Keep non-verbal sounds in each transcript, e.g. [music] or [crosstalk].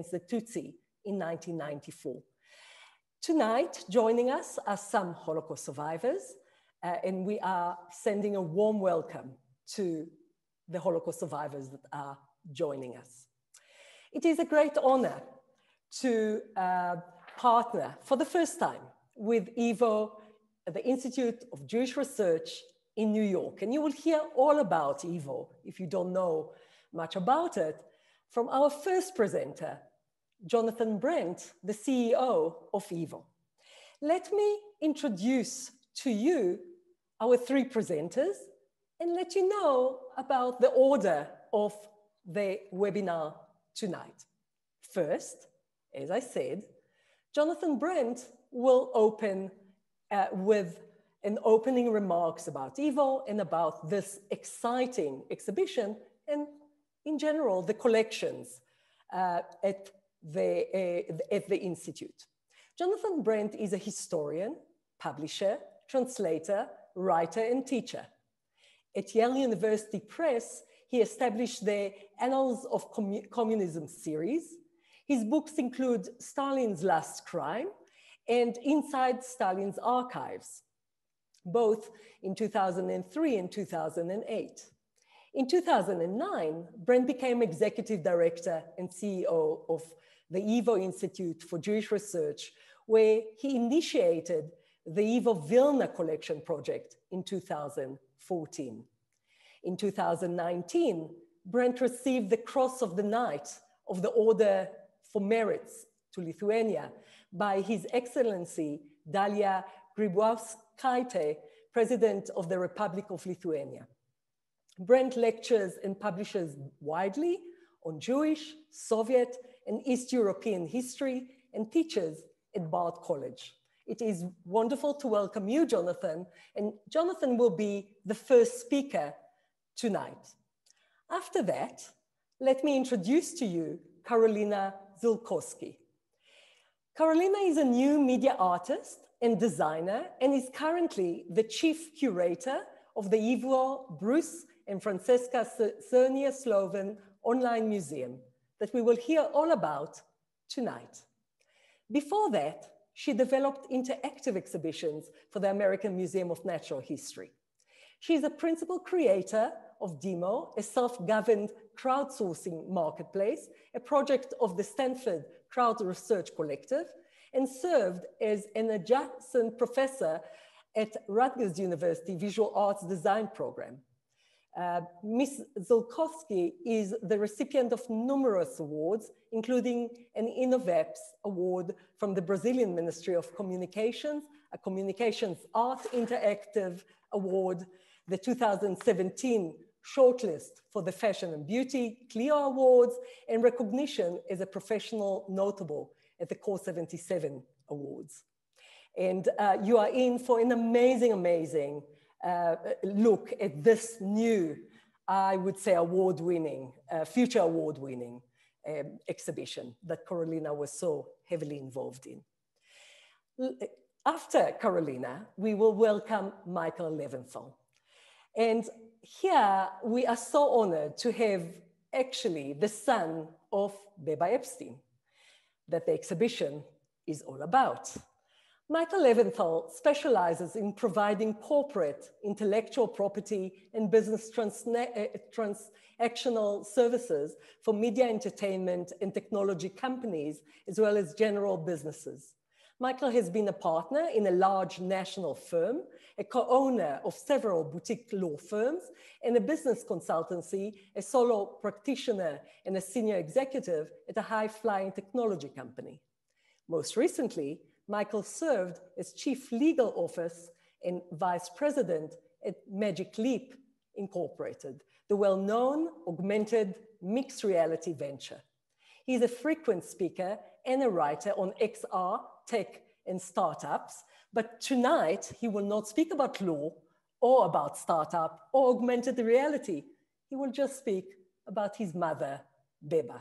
against the Tutsi in 1994. Tonight, joining us are some Holocaust survivors, uh, and we are sending a warm welcome to the Holocaust survivors that are joining us. It is a great honor to uh, partner for the first time with YIVO, the Institute of Jewish Research in New York. And you will hear all about YIVO if you don't know much about it from our first presenter, Jonathan Brent, the CEO of YIVO. Let me introduce to you our three presenters and let you know about the order of the webinar tonight. First, as I said, Jonathan Brent will open uh, with an opening remarks about YIVO and about this exciting exhibition and in general, the collections uh, at the, uh, at the Institute. Jonathan Brent is a historian, publisher, translator, writer, and teacher. At Yale University Press, he established the Annals of Commun Communism series. His books include Stalin's Last Crime and Inside Stalin's Archives, both in 2003 and 2008. In 2009, Brent became executive director and CEO of the YIVO Institute for Jewish Research, where he initiated the YIVO Vilna Collection project in 2014. In 2019, Brent received the Cross of the Knight of the Order for Merits to Lithuania by His Excellency Dalia Grybauskaitė, President of the Republic of Lithuania. Brent lectures and publishes widely on Jewish, Soviet, and East European history and teaches at Bard College. It is wonderful to welcome you, Jonathan, and Jonathan will be the first speaker tonight. After that, let me introduce to you Karolina Ziulkoski. Karolina is a new media artist and designer and is currently the chief curator of the YIVO Bruce and Francesca Cernia Slovin online museum that we will hear all about tonight. Before that, she developed interactive exhibitions for the American Museum of Natural History. She is a principal creator of Daemo, a self-governed crowdsourcing marketplace, a project of the Stanford Crowd Research Collective, and served as an adjunct professor at Rutgers University Visual Arts Design Program. Uh, Ms. Ziulkoski is the recipient of numerous awards, including an Inovapps Award from the Brazilian Ministry of Communications, a Communications Art Interactive Award, the 2017 shortlist for the Fashion and Beauty Clio Awards, and recognition as a professional notable at the Core 77 Awards. And uh, you are in for an amazing, amazing uh, look at this new, I would say, award winning, uh, future award winning um, exhibition that Karolina was so heavily involved in. After Karolina, we will welcome Michael Leventhal. And here we are so honored to have actually the son of Beba Epstein that the exhibition is all about. Michael Leventhal specializes in providing corporate intellectual property and business eh, transactional services for media entertainment and technology companies, as well as general businesses. Michael has been a partner in a large national firm, a co-owner of several boutique law firms, and a business consultancy, a solo practitioner, and a senior executive at a high-flying technology company. Most recently, Michael served as chief legal office and vice president at Magic Leap Incorporated, the well-known augmented mixed reality venture. He's a frequent speaker and a writer on XR, tech, and startups, but tonight he will not speak about law or about startup or augmented reality. He will just speak about his mother, Beba.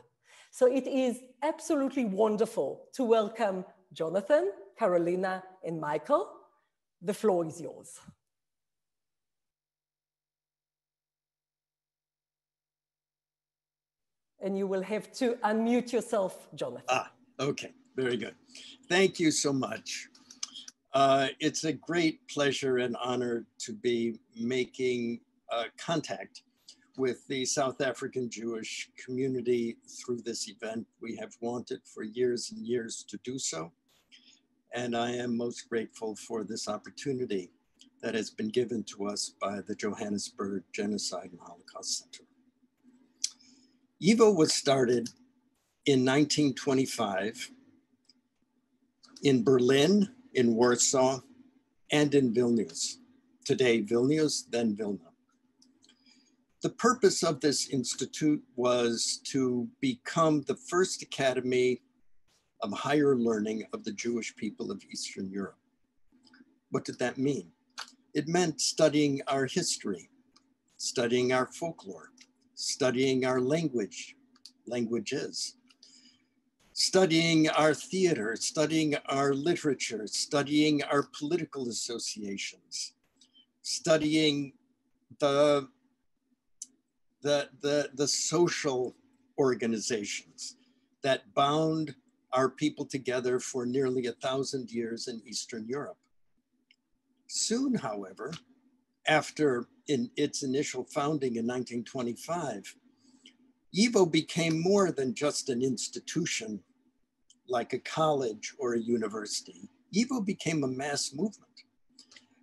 So it is absolutely wonderful to welcome Jonathan, Karolina, and Michael. The floor is yours. and you will have to unmute yourself, Jonathan. Ah, okay, very good. Thank you so much. Uh, it's a great pleasure and honor to be making uh, contact with the South African Jewish community through this event. We have wanted for years and years to do so. And I am most grateful for this opportunity that has been given to us by the Johannesburg Genocide and Holocaust Center. YIVO was started in 1925 in Berlin, in Warsaw, and in Vilnius. Today, Vilnius, then Vilna. The purpose of this institute was to become the first academy of higher learning of the Jewish people of Eastern Europe. What did that mean? It meant studying our history, studying our folklore, studying our language, languages, studying our theater, studying our literature, studying our political associations, studying the, the, the, the social organizations that bound our people together for nearly a thousand years in Eastern Europe. Soon, however, after in its initial founding in 1925, YIVO became more than just an institution like a college or a university. YIVO became a mass movement.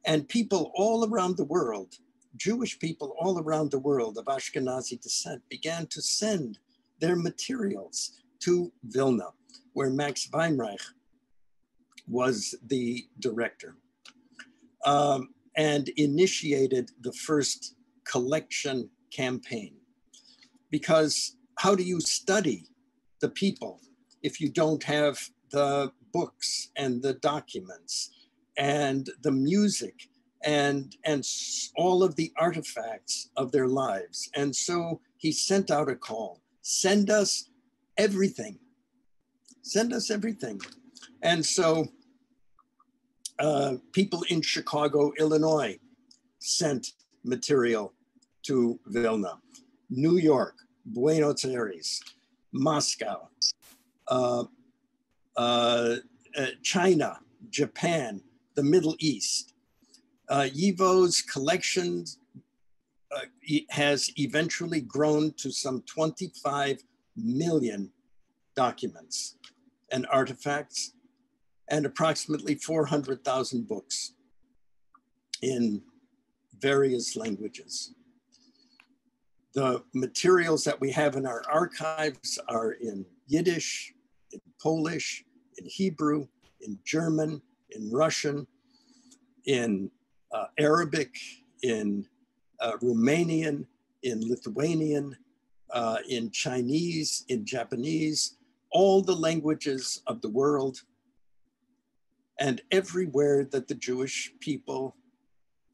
And people all around the world, Jewish people all around the world of Ashkenazi descent, began to send their materials to Vilna, where Max Weinreich was the director um, and initiated the first collection campaign. Because how do you study the people if you don't have the books and the documents and the music and and all of the artifacts of their lives and so he sent out a call send us everything send us everything. And so uh, people in chicago illinois sent material to vilna. New york buenos aires moscow uh, uh, uh, China, Japan, the Middle East. Uh, YIVO's collection uh, has eventually grown to some 25 million documents and artifacts and approximately 400,000 books in various languages. The materials that we have in our archives are in Yiddish, in Polish, in Hebrew, in German, in Russian, in uh, Arabic, in uh, Romanian, in Lithuanian, uh, in Chinese, in Japanese, all the languages of the world, and everywhere that the Jewish people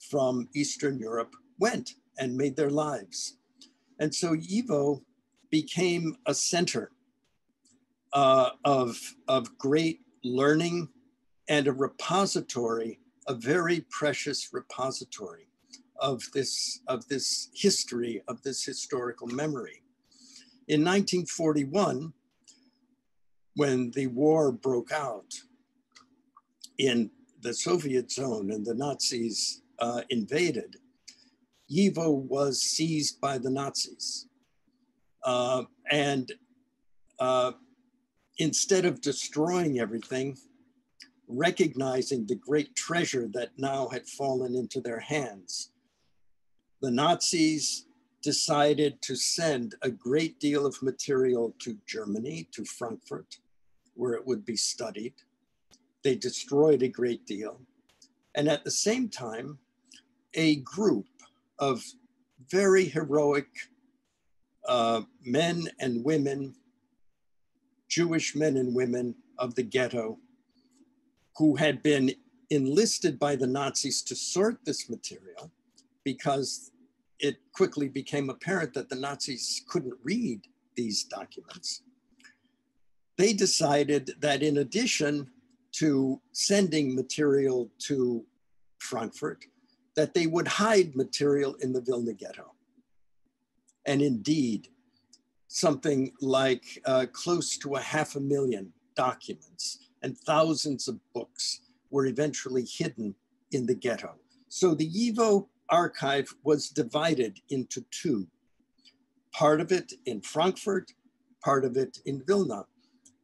from Eastern Europe went and made their lives. And so YIVO became a center uh, of, of great learning and a repository, a very precious repository of this, of this history, of this historical memory. In 1941, when the war broke out in the Soviet zone and the Nazis uh, invaded, YIVO was seized by the Nazis. Uh, and uh, instead of destroying everything, recognizing the great treasure that now had fallen into their hands, the Nazis decided to send a great deal of material to Germany, to Frankfurt, where it would be studied. They destroyed a great deal. And at the same time, a group of very heroic uh, men and women Jewish men and women of the ghetto who had been enlisted by the Nazis to sort this material because it quickly became apparent that the Nazis couldn't read these documents. They decided that in addition to sending material to Frankfurt, that they would hide material in the Vilna ghetto. And indeed, something like uh, close to a half a million documents and thousands of books were eventually hidden in the ghetto. So the YIVO archive was divided into two, part of it in Frankfurt, part of it in Vilna.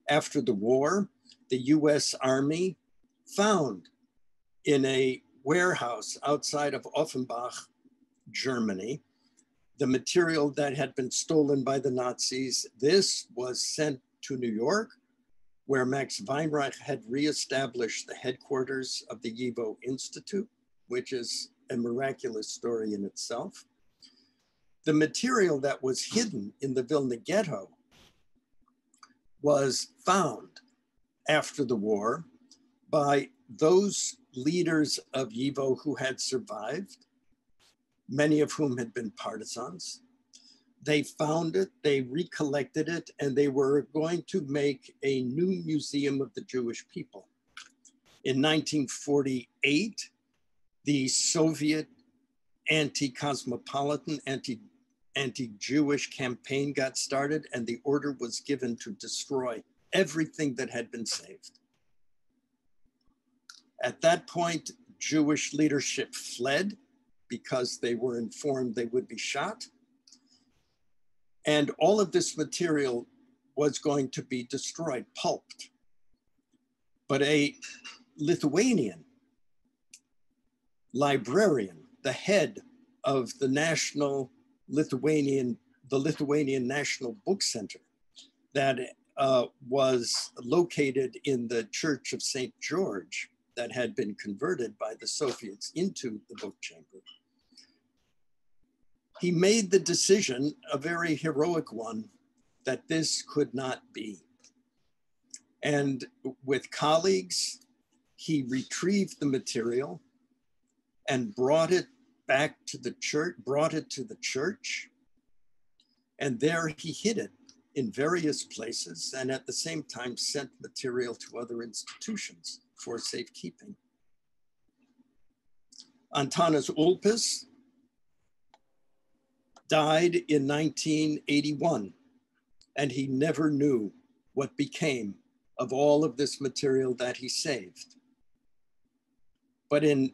After the war, the US Army found in a warehouse outside of Offenbach, Germany, the material that had been stolen by the Nazis. This was sent to New York, where Max Weinreich had reestablished the headquarters of the YIVO Institute, which is a miraculous story in itself. The material that was hidden in the Vilna ghetto was found after the war by those leaders of YIVO who had survived, many of whom had been partisans. They found it, they recollected it, and they were going to make a new museum of the Jewish people. In 1948, the Soviet anti-cosmopolitan, anti anti-Jewish campaign got started and the order was given to destroy everything that had been saved. At that point, Jewish leadership fled because they were informed they would be shot. And all of this material was going to be destroyed, pulped. But a Lithuanian librarian, the head of the National Lithuanian, the Lithuanian National Book Center, that uh, was located in the Church of St. George that had been converted by the Soviets into the book chamber. He made the decision, a very heroic one, that this could not be. And with colleagues, he retrieved the material and brought it back to the church, brought it to the church. And there he hid it in various places and at the same time sent material to other institutions for safekeeping. Antanas Ulpis died in 1981 and he never knew what became of all of this material that he saved. But in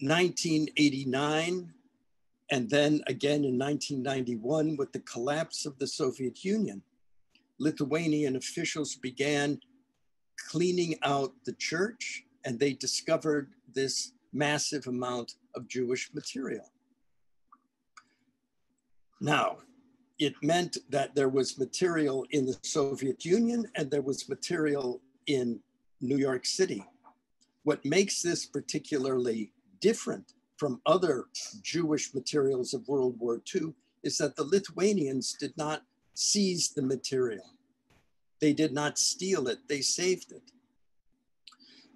1989 and then again in 1991 with the collapse of the Soviet Union, Lithuanian officials began cleaning out the church and they discovered this massive amount of Jewish material. Now, it meant that there was material in the Soviet Union and there was material in New York City. What makes this particularly different from other Jewish materials of World War II is that the Lithuanians did not seize the material. They did not steal it, they saved it.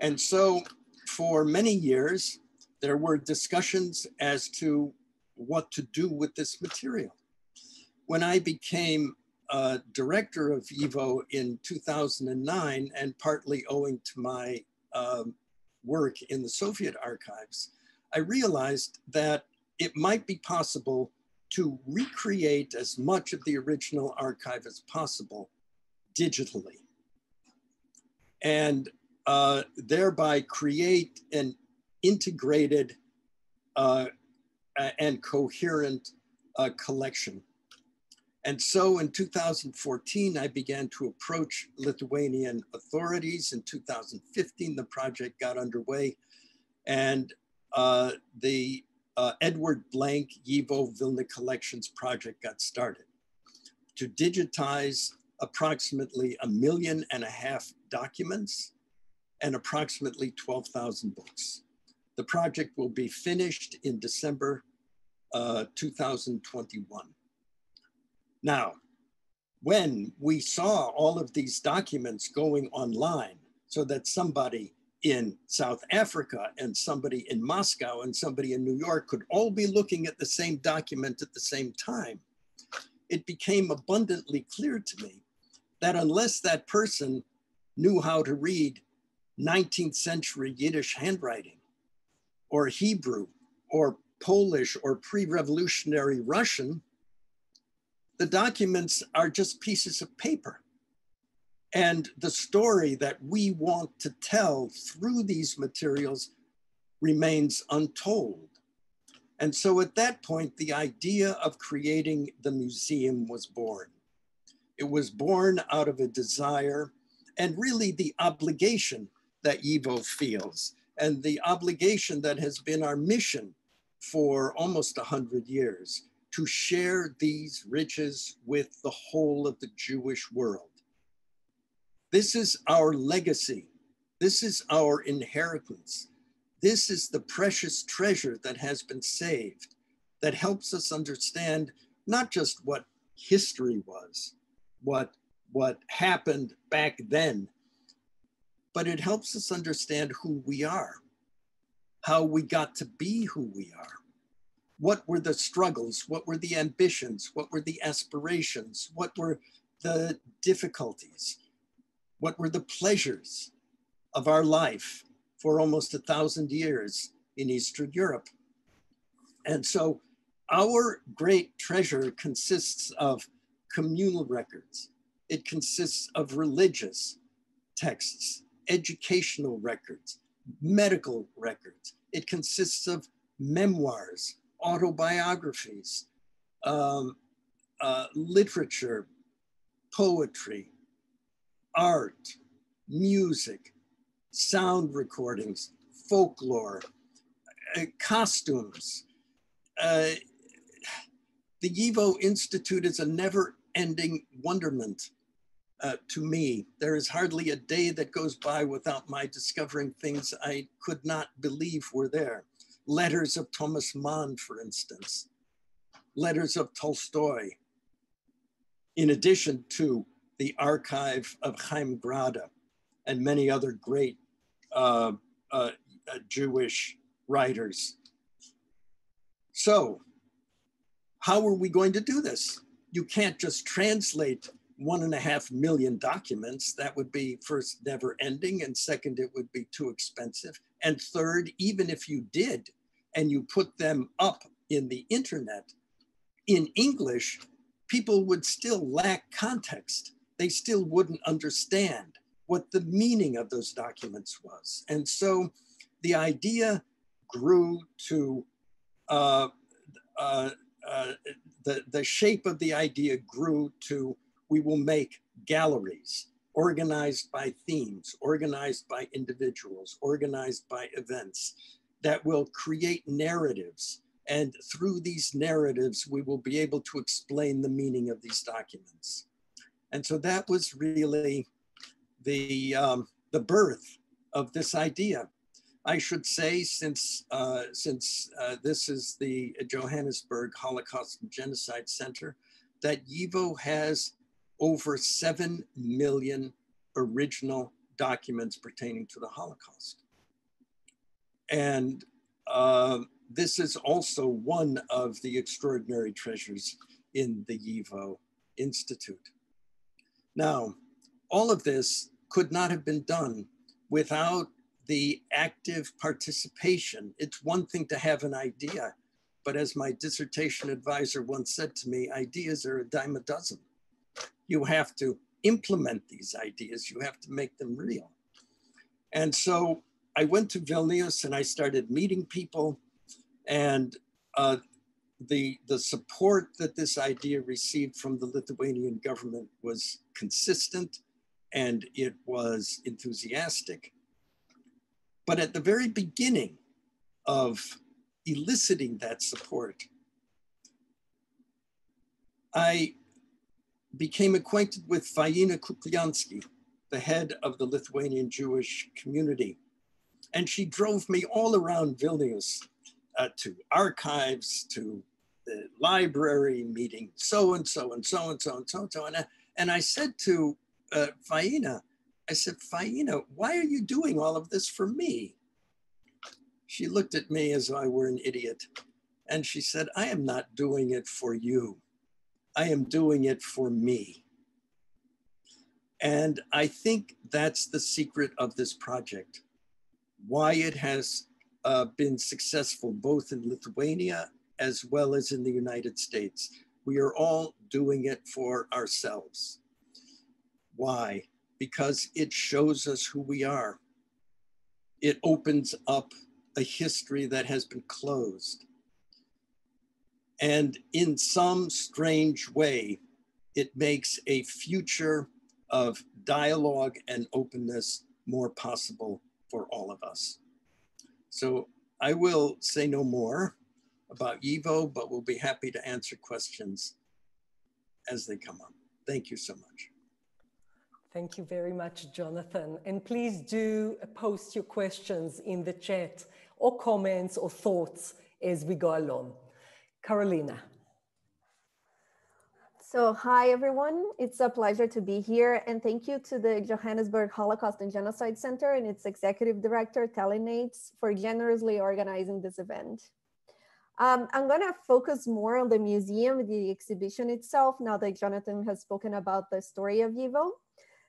And so for many years, there were discussions as to what to do with this material. When I became director of YIVO in 2009, and partly owing to my um, work in the Soviet archives, I realized that it might be possible to recreate as much of the original archive as possible digitally and uh, thereby create an integrated uh, and coherent uh, collection. And so in 2014, I began to approach Lithuanian authorities. In 2015, the project got underway. And uh, the uh, Edward Blank YIVO Vilna Collections project got started to digitize approximately a million and a half documents and approximately 12,000 books. The project will be finished in December uh, 2021. Now, when we saw all of these documents going online so that somebody in South Africa and somebody in Moscow and somebody in New York could all be looking at the same document at the same time, it became abundantly clear to me that unless that person knew how to read 19th century Yiddish handwriting or Hebrew or Polish or pre revolutionary Russian, the documents are just pieces of paper. And the story that we want to tell through these materials remains untold. And so at that point, the idea of creating the museum was born. It was born out of a desire and really the obligation that YIVO feels and the obligation that has been our mission for almost 100 years to share these riches with the whole of the Jewish world. This is our legacy. This is our inheritance. This is the precious treasure that has been saved that helps us understand not just what history was, what, what happened back then, but it helps us understand who we are, how we got to be who we are. What were the struggles? What were the ambitions? What were the aspirations? What were the difficulties? What were the pleasures of our life? for almost a thousand years in Eastern Europe. And so our great treasure consists of communal records. It consists of religious texts, educational records, medical records. It consists of memoirs, autobiographies, um, uh, literature, poetry, art, music, sound recordings, folklore, uh, costumes. Uh, the YIVO Institute is a never ending wonderment uh, to me. There is hardly a day that goes by without my discovering things I could not believe were there. Letters of Thomas Mann, for instance, letters of Tolstoy, in addition to the archive of Chaim Grada and many other great uh, uh, Jewish writers. So, how are we going to do this? You can't just translate one and a half million documents. That would be first never ending, and second, it would be too expensive. And third, even if you did and you put them up in the internet in English, people would still lack context. They still wouldn't understand what the meaning of those documents was. And so the idea grew to uh, uh, uh, the, the shape of the idea grew to we will make galleries organized by themes, organized by individuals, organized by events that will create narratives. And through these narratives, we will be able to explain the meaning of these documents. And so that was really the, um, the birth of this idea. I should say, since, uh, since uh, this is the Johannesburg Holocaust and Genocide Center, that YIVO has over 7 million original documents pertaining to the Holocaust. And uh, this is also one of the extraordinary treasures in the YIVO Institute. Now, all of this could not have been done without the active participation. It's one thing to have an idea, but as my dissertation advisor once said to me, ideas are a dime a dozen. You have to implement these ideas, you have to make them real. And so I went to Vilnius and I started meeting people, and uh, the, the support that this idea received from the Lithuanian government was consistent and it was enthusiastic. But at the very beginning of eliciting that support, I became acquainted with Faina Kukliansky, the head of the Lithuanian Jewish community. And she drove me all around Vilnius uh, to archives, to the library, meeting so and so and so and so and so and so. And I, and I said to uh, Faina, I said, Faina, why are you doing all of this for me? She looked at me as though I were an idiot. And she said, I am not doing it for you. I am doing it for me. And I think that's the secret of this project, why it has uh, been successful both in Lithuania as well as in the United States. We are all doing it for ourselves. Why? Because it shows us who we are. It opens up a history that has been closed. And in some strange way, it makes a future of dialogue and openness more possible for all of us. So I will say no more about YIVO, but we'll be happy to answer questions as they come up. Thank you so much. Thank you very much, Jonathan. And please do post your questions in the chat or comments or thoughts as we go along. Karolina. So hi, everyone. It's a pleasure to be here. And thank you to the Johannesburg Holocaust and Genocide Center and its executive director, Tali Nates, for generously organizing this event. Um, I'm going to focus more on the museum, the exhibition itself, now that Jonathan has spoken about the story of YIVO.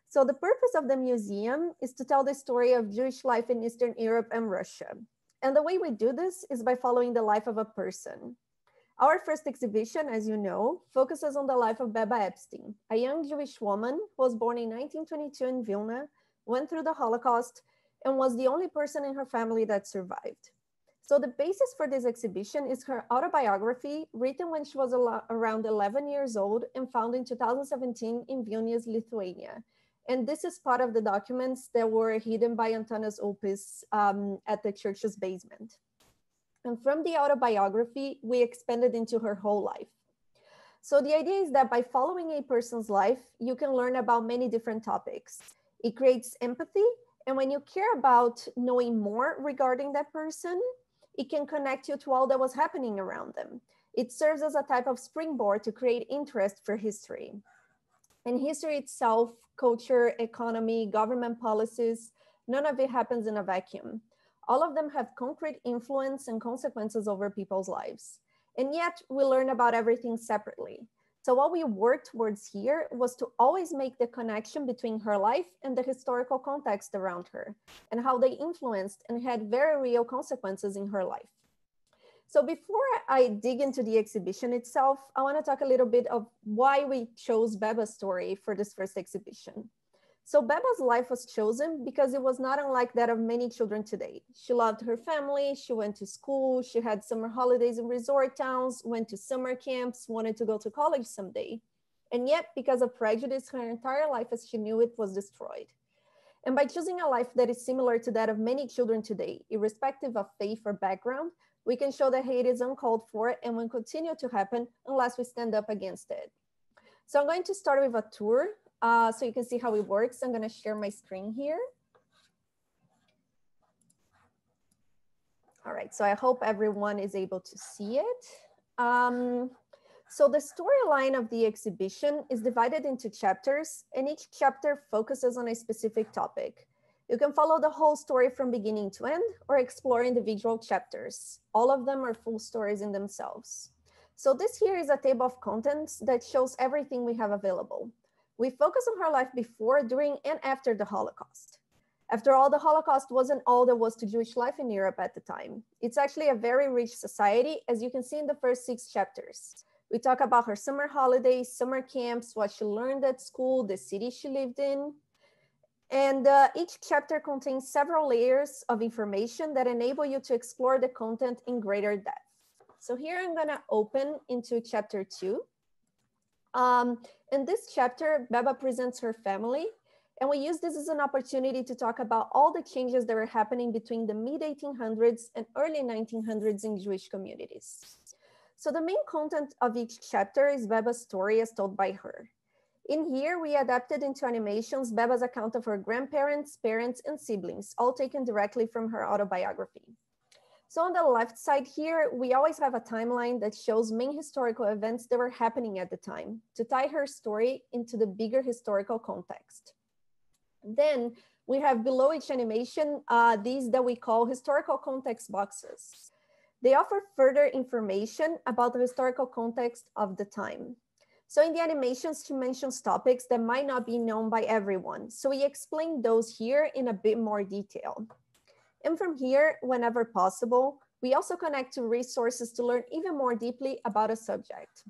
So the purpose of the museum is to tell the story of Jewish life in Eastern Europe and Russia. And the way we do this is by following the life of a person. Our first exhibition, as you know, focuses on the life of Beba Epstein, a young Jewish woman who was born in 1922 in Vilna, went through the Holocaust, and was the only person in her family that survived. So the basis for this exhibition is her autobiography written when she was around 11 years old and found in 2017 in Vilnius, Lithuania. And this is part of the documents that were hidden by Antanas Ulpis um, at the church's basement. And from the autobiography, we expanded into her whole life. So the idea is that by following a person's life, you can learn about many different topics. It creates empathy. And when you care about knowing more regarding that person, it can connect you to all that was happening around them. It serves as a type of springboard to create interest for history. And history itself, culture, economy, government policies, none of it happens in a vacuum. All of them have concrete influence and consequences over people's lives. And yet we learn about everything separately. So what we worked towards here was to always make the connection between her life and the historical context around her and how they influenced and had very real consequences in her life. So before I dig into the exhibition itself, I wanna talk a little bit of why we chose Beba's story for this first exhibition. So Beba's life was chosen because it was not unlike that of many children today. She loved her family, she went to school, she had summer holidays in resort towns, went to summer camps, wanted to go to college someday. And yet, because of prejudice, her entire life as she knew it was destroyed. And by choosing a life that is similar to that of many children today, irrespective of faith or background, we can show that hate is uncalled for and will continue to happen unless we stand up against it. So I'm going to start with a tour uh, so you can see how it works. I'm gonna share my screen here. All right, so I hope everyone is able to see it. Um, so the storyline of the exhibition is divided into chapters and each chapter focuses on a specific topic. You can follow the whole story from beginning to end or explore individual chapters. All of them are full stories in themselves. So this here is a table of contents that shows everything we have available. We focus on her life before, during, and after the Holocaust. After all, the Holocaust wasn't all there was to Jewish life in Europe at the time. It's actually a very rich society, as you can see in the first six chapters. We talk about her summer holidays, summer camps, what she learned at school, the city she lived in. And uh, each chapter contains several layers of information that enable you to explore the content in greater depth. So here I'm gonna open into chapter two. Um, in this chapter, Beba presents her family, and we use this as an opportunity to talk about all the changes that were happening between the mid 1800s and early 1900s in Jewish communities. So the main content of each chapter is Beba's story as told by her. In here, we adapted into animations Beba's account of her grandparents, parents, and siblings, all taken directly from her autobiography. So on the left side here, we always have a timeline that shows main historical events that were happening at the time to tie her story into the bigger historical context. Then we have below each animation, uh, these that we call historical context boxes. They offer further information about the historical context of the time. So in the animations, she mentions topics that might not be known by everyone. So we explain those here in a bit more detail. And from here, whenever possible, we also connect to resources to learn even more deeply about a subject.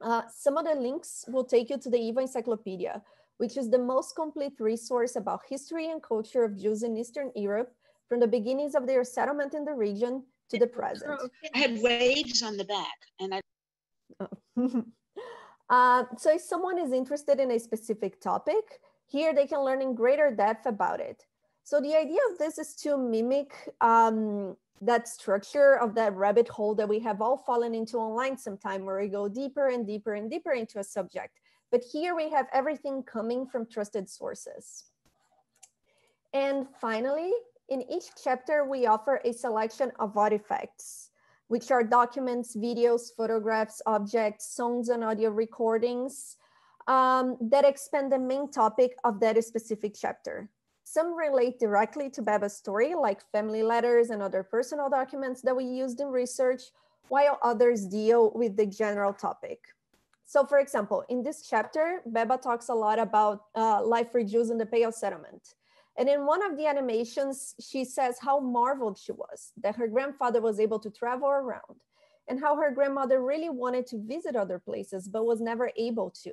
Uh, some of the links will take you to the YIVO Encyclopedia, which is the most complete resource about history and culture of Jews in Eastern Europe from the beginnings of their settlement in the region to the present. I had waves on the back and I. Oh. [laughs] uh, so if someone is interested in a specific topic, here they can learn in greater depth about it. So the idea of this is to mimic um, that structure of that rabbit hole that we have all fallen into online sometime where we go deeper and deeper and deeper into a subject. But here we have everything coming from trusted sources. And finally, in each chapter, we offer a selection of artifacts, which are documents, videos, photographs, objects, songs, and audio recordings um, that expand the main topic of that specific chapter. Some relate directly to Beba's story, like family letters and other personal documents that we used in research, while others deal with the general topic. So for example, in this chapter, Beba talks a lot about uh, life for Jews in the Pale settlement. And in one of the animations, she says how marveled she was that her grandfather was able to travel around and how her grandmother really wanted to visit other places, but was never able to.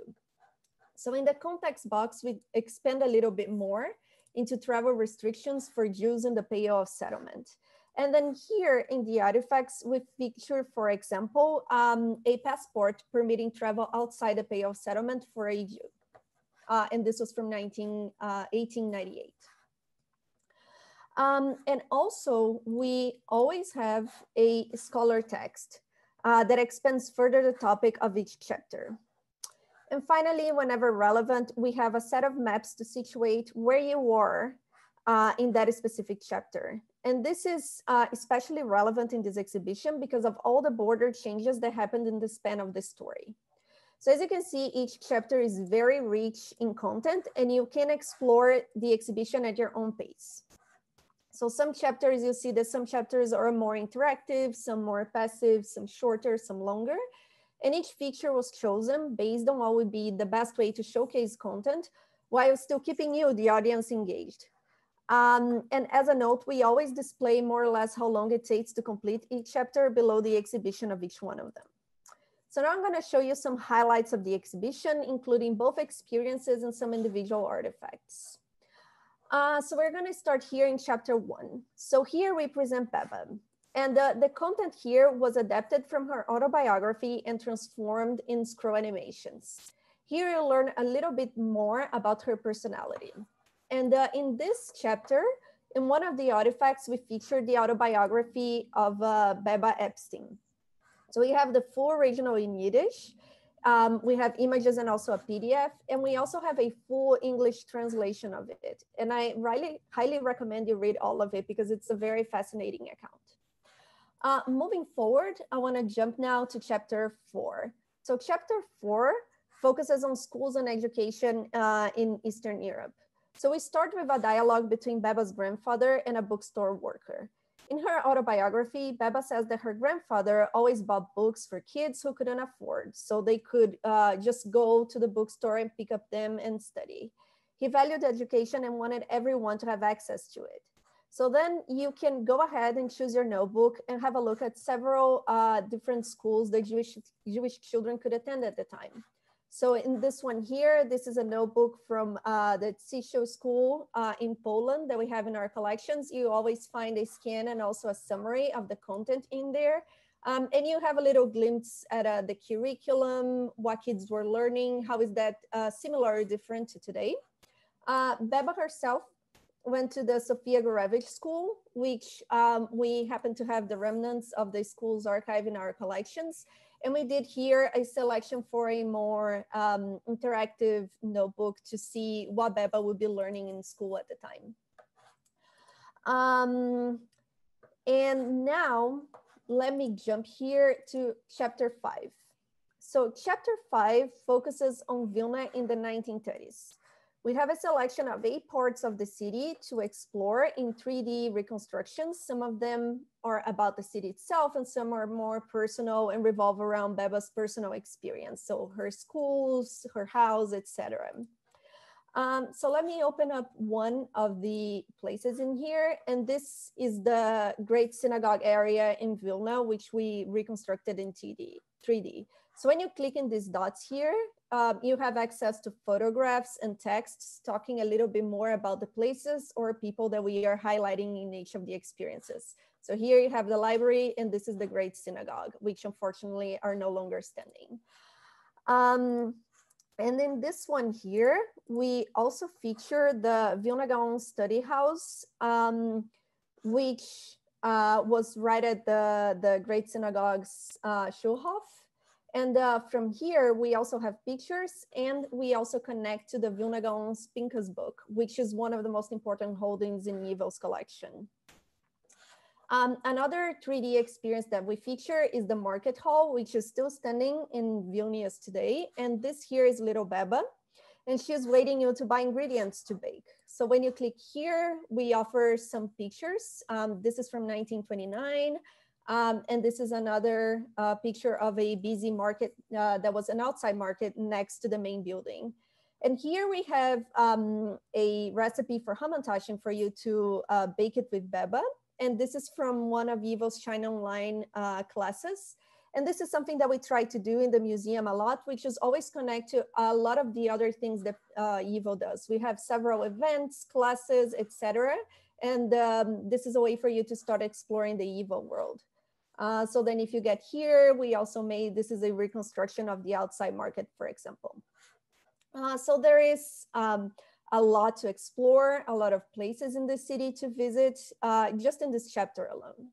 So in the context box, we expand a little bit more into travel restrictions for Jews in the Pale settlement. And then here in the artifacts, we feature, for example, um, a passport permitting travel outside the Pale settlement for a Jew. Uh, and this was from 19, uh, 1898. Um, and also, we always have a scholar text uh, that expands further the topic of each chapter. And finally, whenever relevant, we have a set of maps to situate where you are uh, in that specific chapter. And this is uh, especially relevant in this exhibition because of all the border changes that happened in the span of the story. So as you can see, each chapter is very rich in content and you can explore the exhibition at your own pace. So some chapters, you see that some chapters are more interactive, some more passive, some shorter, some longer. And each feature was chosen based on what would be the best way to showcase content while still keeping you, the audience, engaged. Um, and as a note, we always display more or less how long it takes to complete each chapter below the exhibition of each one of them. So now I'm gonna show you some highlights of the exhibition, including both experiences and some individual artifacts. Uh, so we're going to start here in chapter one. So here we present Beba. And the, the content here was adapted from her autobiography and transformed in scroll animations. Here you'll learn a little bit more about her personality. And uh, in this chapter, in one of the artifacts, we featured the autobiography of uh, Beba Epstein. So we have the full original in Yiddish, um, we have images and also a PDF, and we also have a full English translation of it. And I really highly recommend you read all of it because it's a very fascinating account. Uh, moving forward, I wanna jump now to chapter four. So chapter four focuses on schools and education uh, in Eastern Europe. So we start with a dialogue between Beba's grandfather and a bookstore worker. In her autobiography, Beba says that her grandfather always bought books for kids who couldn't afford, so they could uh, just go to the bookstore and pick up them and study. He valued education and wanted everyone to have access to it. So then you can go ahead and choose your notebook and have a look at several uh, different schools that Jewish, Jewish children could attend at the time. So in this one here, this is a notebook from uh, the Cisho School uh, in Poland that we have in our collections. You always find a scan and also a summary of the content in there. Um, and you have a little glimpse at uh, the curriculum, what kids were learning, how is that uh, similar or different to today. Uh, Beba herself went to the Sofia Gurevich School, which um, we happen to have the remnants of the school's archive in our collections. And we did here a selection for a more um, interactive notebook to see what Beba would be learning in school at the time. Um, and now let me jump here to chapter five. So chapter five focuses on Vilna in the 1930s. We have a selection of eight parts of the city to explore in 3D reconstructions. Some of them are about the city itself and some are more personal and revolve around Beba's personal experience. So her schools, her house, etc. Um, so let me open up one of the places in here. And this is the Great Synagogue area in Vilna, which we reconstructed in 3D. 3D. So when you click in these dots here, um, you have access to photographs and texts talking a little bit more about the places or people that we are highlighting in each of the experiences. So here you have the library and this is the Great Synagogue, which unfortunately are no longer standing. Um, and in this one here, we also feature the Vilna Gaon Study House, um, which uh, was right at the, the Great Synagogue's uh, Schulhof. And uh, from here, we also have pictures and we also connect to the Vilna Gaon's Pinkas book, which is one of the most important holdings in YIVO's collection. Um, another 3D experience that we feature is the market hall, which is still standing in Vilnius today. And this here is little Beba, and she's waiting you to buy ingredients to bake. So when you click here, we offer some pictures. Um, this is from 1929. Um, and this is another uh, picture of a busy market uh, that was an outside market next to the main building. And here we have um, a recipe for hamantaschen for you to uh, bake it with beba. And this is from one of YIVO's China Online uh, classes. And this is something that we try to do in the museum a lot, which is always connect to a lot of the other things that uh, YIVO does. We have several events, classes, etc. And um, this is a way for you to start exploring the YIVO world. Uh, so then if you get here, we also made, this is a reconstruction of the outside market, for example. Uh, so there is um, a lot to explore, a lot of places in the city to visit, uh, just in this chapter alone.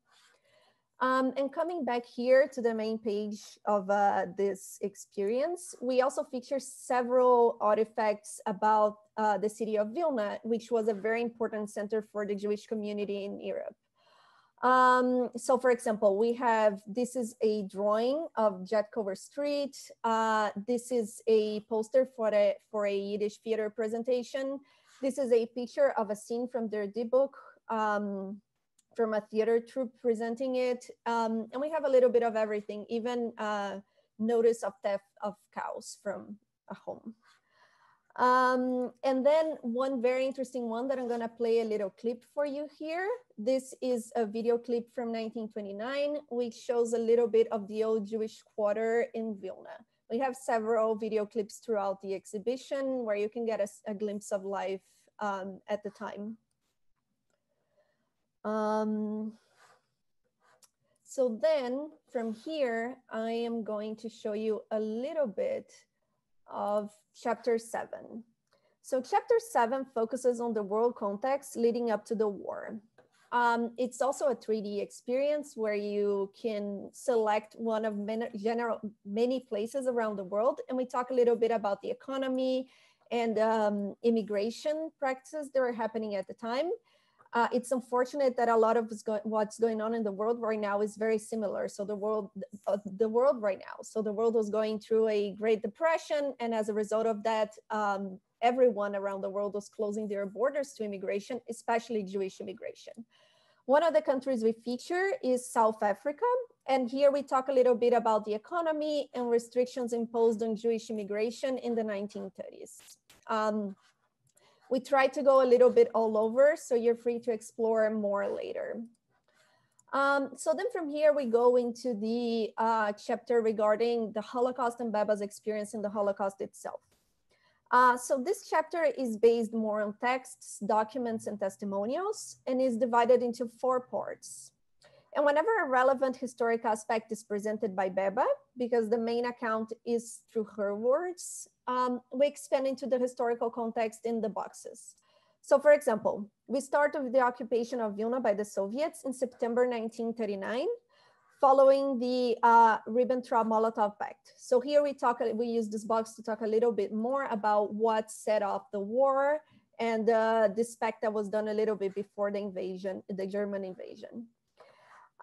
Um, and coming back here to the main page of uh, this experience, we also feature several artifacts about uh, the city of Vilna, which was a very important center for the Jewish community in Europe. Um, so for example, we have, this is a drawing of Jatkever Street. Uh, this is a poster for a, for a Yiddish theater presentation. This is a picture of a scene from their book um, from a theater troupe presenting it. Um, and we have a little bit of everything, even uh, notice of theft of cows from a home. Um, and then one very interesting one that I'm gonna play a little clip for you here. This is a video clip from 1929, which shows a little bit of the old Jewish quarter in Vilna. We have several video clips throughout the exhibition where you can get a, a glimpse of life um, at the time. Um, so then from here, I am going to show you a little bit of chapter seven. So chapter seven focuses on the world context leading up to the war. Um, it's also a 3D experience where you can select one of many, general, many places around the world. And we talk a little bit about the economy and um, immigration practices that are happening at the time. Uh, it's unfortunate that a lot of what's going on in the world right now is very similar. So the world, uh, the world right now. So the world was going through a Great Depression, and as a result of that, um, everyone around the world was closing their borders to immigration, especially Jewish immigration. One of the countries we feature is South Africa. And here we talk a little bit about the economy and restrictions imposed on Jewish immigration in the 1930s. Um, we try to go a little bit all over, so you're free to explore more later. Um, so then from here, we go into the uh, chapter regarding the Holocaust and Beba's experience in the Holocaust itself. Uh, so this chapter is based more on texts, documents, and testimonials, and is divided into four parts. And whenever a relevant historic aspect is presented by Beba, because the main account is through her words, um, we expand into the historical context in the boxes. So for example, we start with the occupation of Vilna by the Soviets in September 1939, following the uh, Ribbentrop-Molotov Pact. So here we talk, we use this box to talk a little bit more about what set off the war and uh, this pact that was done a little bit before the invasion, the German invasion.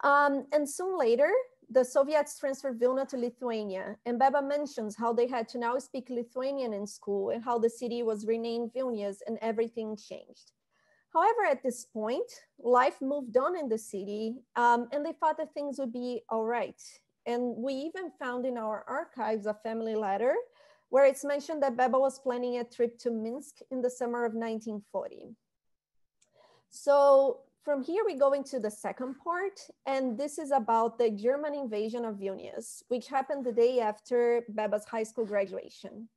Um, and soon later, the Soviets transferred Vilna to Lithuania, and Beba mentions how they had to now speak Lithuanian in school and how the city was renamed Vilnius and everything changed. However, at this point, life moved on in the city um, and they thought that things would be all right. And we even found in our archives a family letter where it's mentioned that Beba was planning a trip to Minsk in the summer of 1940. So from here, we go into the second part, and this is about the German invasion of Vilnius, which happened the day after Beba's high school graduation.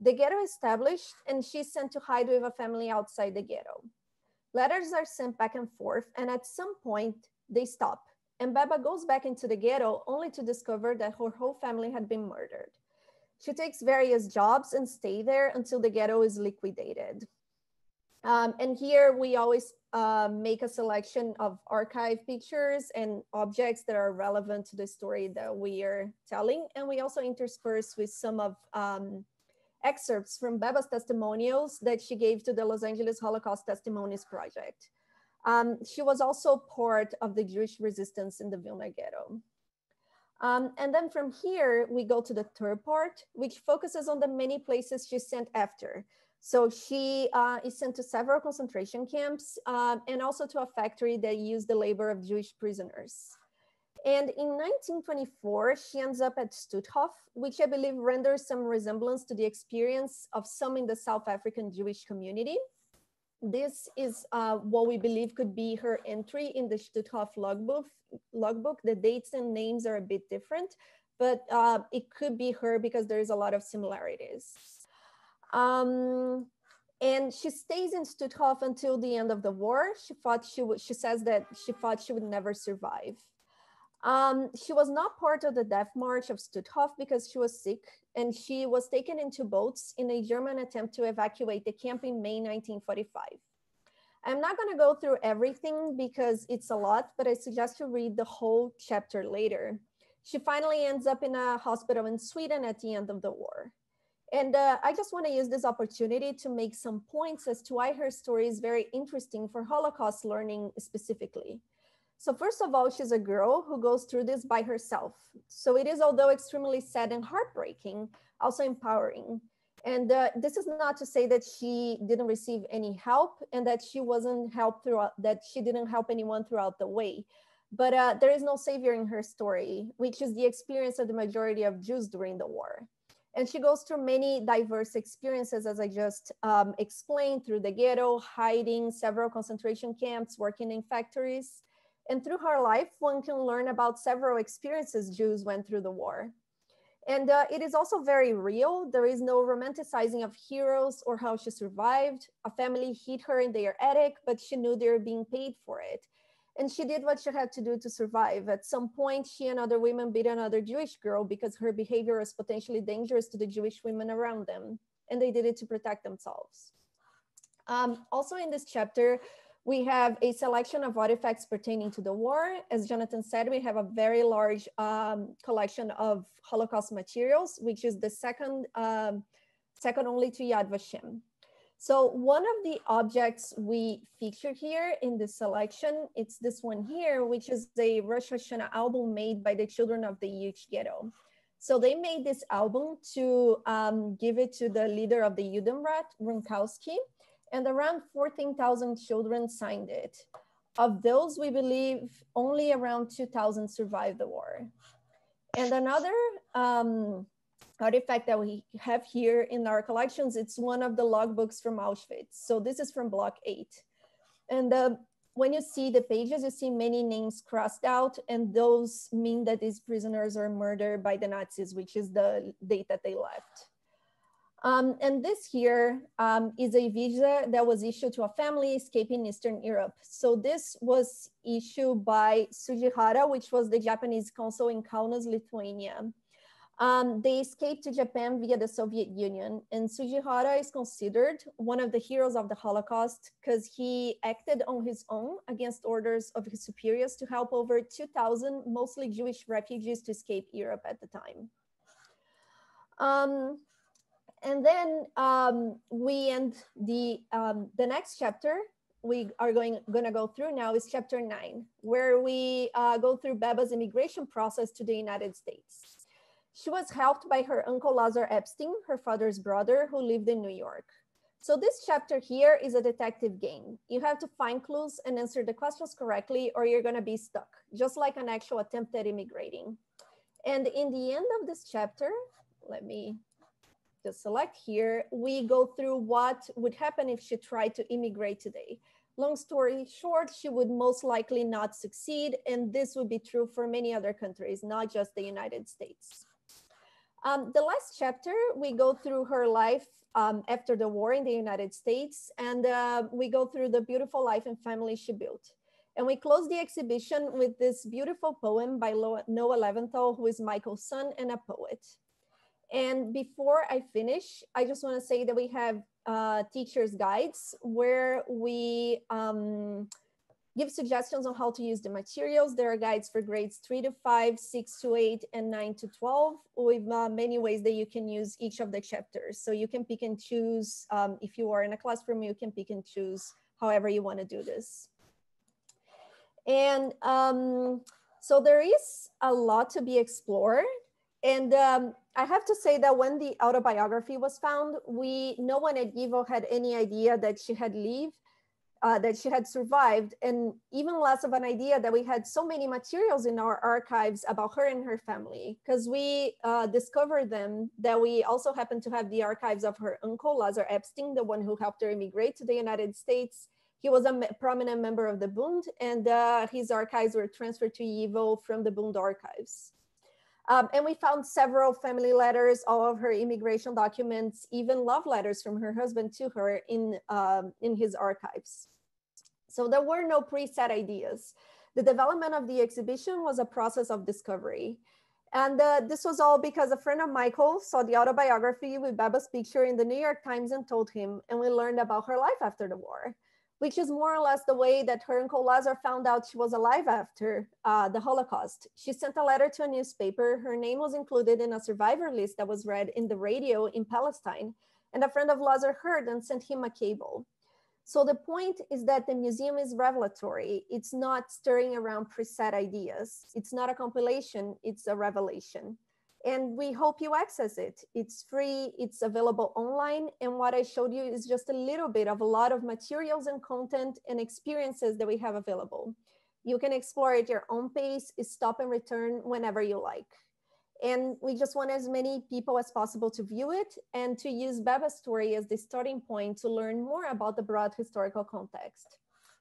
The ghetto established, and she's sent to hide with a family outside the ghetto. Letters are sent back and forth, and at some point, they stop. And Beba goes back into the ghetto only to discover that her whole family had been murdered. She takes various jobs and stay there until the ghetto is liquidated. Um, and here we always uh, make a selection of archive pictures and objects that are relevant to the story that we are telling. And we also intersperse with some of um, excerpts from Beba's testimonials that she gave to the Los Angeles Holocaust Testimonies Project. Um, she was also part of the Jewish resistance in the Vilna Ghetto. Um, and then from here, we go to the third part, which focuses on the many places she sent after. So she uh, is sent to several concentration camps um, and also to a factory that used the labor of Jewish prisoners. And in 1924, she ends up at Stutthof, which I believe renders some resemblance to the experience of some in the South African Jewish community. This is uh, what we believe could be her entry in the Stutthof logbook. logbook. The dates and names are a bit different, but uh, it could be her because there is a lot of similarities. Um, and she stays in Stutthof until the end of the war. She thought she would, she says that she thought she would never survive. Um, she was not part of the death march of Stutthof because she was sick and she was taken into boats in a German attempt to evacuate the camp in May 1945. I'm not going to go through everything because it's a lot, but I suggest you read the whole chapter later. She finally ends up in a hospital in Sweden at the end of the war. And uh, I just want to use this opportunity to make some points as to why her story is very interesting for Holocaust learning specifically. So first of all, she's a girl who goes through this by herself. So it is, although extremely sad and heartbreaking, also empowering. And uh, this is not to say that she didn't receive any help and that she wasn't helped throughout, that she didn't help anyone throughout the way. But uh, there is no savior in her story, which is the experience of the majority of Jews during the war. And she goes through many diverse experiences, as I just um, explained, through the ghetto, hiding, several concentration camps, working in factories. And through her life, one can learn about several experiences Jews went through the war. And uh, it is also very real. There is no romanticizing of heroes or how she survived. A family hid her in their attic, but she knew they were being paid for it and she did what she had to do to survive. At some point, she and other women beat another Jewish girl because her behavior was potentially dangerous to the Jewish women around them, and they did it to protect themselves. Um, also in this chapter, we have a selection of artifacts pertaining to the war. As Jonathan said, we have a very large um, collection of Holocaust materials, which is the second, um, second only to Yad Vashem. So one of the objects we feature here in the selection, it's this one here, which is a Rosh Hashanah album made by the children of the Łódź ghetto. So they made this album to um, give it to the leader of the Judenrat, Rumkowski, and around 14,000 children signed it. Of those, we believe only around 2,000 survived the war. And another um, artifact that we have here in our collections, it's one of the logbooks from Auschwitz. So this is from block eight. And uh, when you see the pages, you see many names crossed out and those mean that these prisoners are murdered by the Nazis, which is the date that they left. Um, and this here um, is a visa that was issued to a family escaping Eastern Europe. So this was issued by Sugihara, which was the Japanese consul in Kaunas, Lithuania. Um, they escaped to Japan via the Soviet Union, and Sugihara is considered one of the heroes of the Holocaust because he acted on his own against orders of his superiors to help over 2,000 mostly Jewish refugees to escape Europe at the time. Um, and then um, we end the, um, the next chapter we are going gonna go through now is chapter nine, where we uh, go through Beba's immigration process to the United States. She was helped by her uncle Lazar Epstein, her father's brother, who lived in New York. So this chapter here is a detective game. You have to find clues and answer the questions correctly or you're gonna be stuck, just like an actual attempt at immigrating. And in the end of this chapter, let me just select here, we go through what would happen if she tried to immigrate today. Long story short, she would most likely not succeed. And this would be true for many other countries, not just the United States. Um, the last chapter, we go through her life um, after the war in the United States, and uh, we go through the beautiful life and family she built. And we close the exhibition with this beautiful poem by Noah Leventhal, who is Michael's son and a poet. And before I finish, I just want to say that we have uh, teachers guides where we um, give suggestions on how to use the materials. There are guides for grades three to five, six to eight, and nine to 12 with uh, many ways that you can use each of the chapters. So you can pick and choose, um, if you are in a classroom, you can pick and choose however you wanna do this. And um, so there is a lot to be explored. And um, I have to say that when the autobiography was found, we no one at YIVO had any idea that she had lived, uh, that she had survived, and even less of an idea that we had so many materials in our archives about her and her family. Because we uh, discovered them, that we also happened to have the archives of her uncle, Lazar Epstein, the one who helped her immigrate to the United States. He was a prominent member of the Bund, and uh, his archives were transferred to YIVO from the Bund archives. Um, and we found several family letters, all of her immigration documents, even love letters from her husband to her in, um, in his archives. So there were no preset ideas. The development of the exhibition was a process of discovery. And uh, this was all because a friend of Michael saw the autobiography with Beba's picture in the New York Times and told him, and we learned about her life after the war which is more or less the way that her uncle Lazar found out she was alive after uh, the Holocaust. She sent a letter to a newspaper. Her name was included in a survivor list that was read in the radio in Palestine. And a friend of Lazar heard and sent him a cable. So the point is that the museum is revelatory. It's not stirring around preset ideas. It's not a compilation, it's a revelation and we hope you access it. It's free, it's available online. And what I showed you is just a little bit of a lot of materials and content and experiences that we have available. You can explore at your own pace, stop and return whenever you like. And we just want as many people as possible to view it and to use Beba's story as the starting point to learn more about the broad historical context.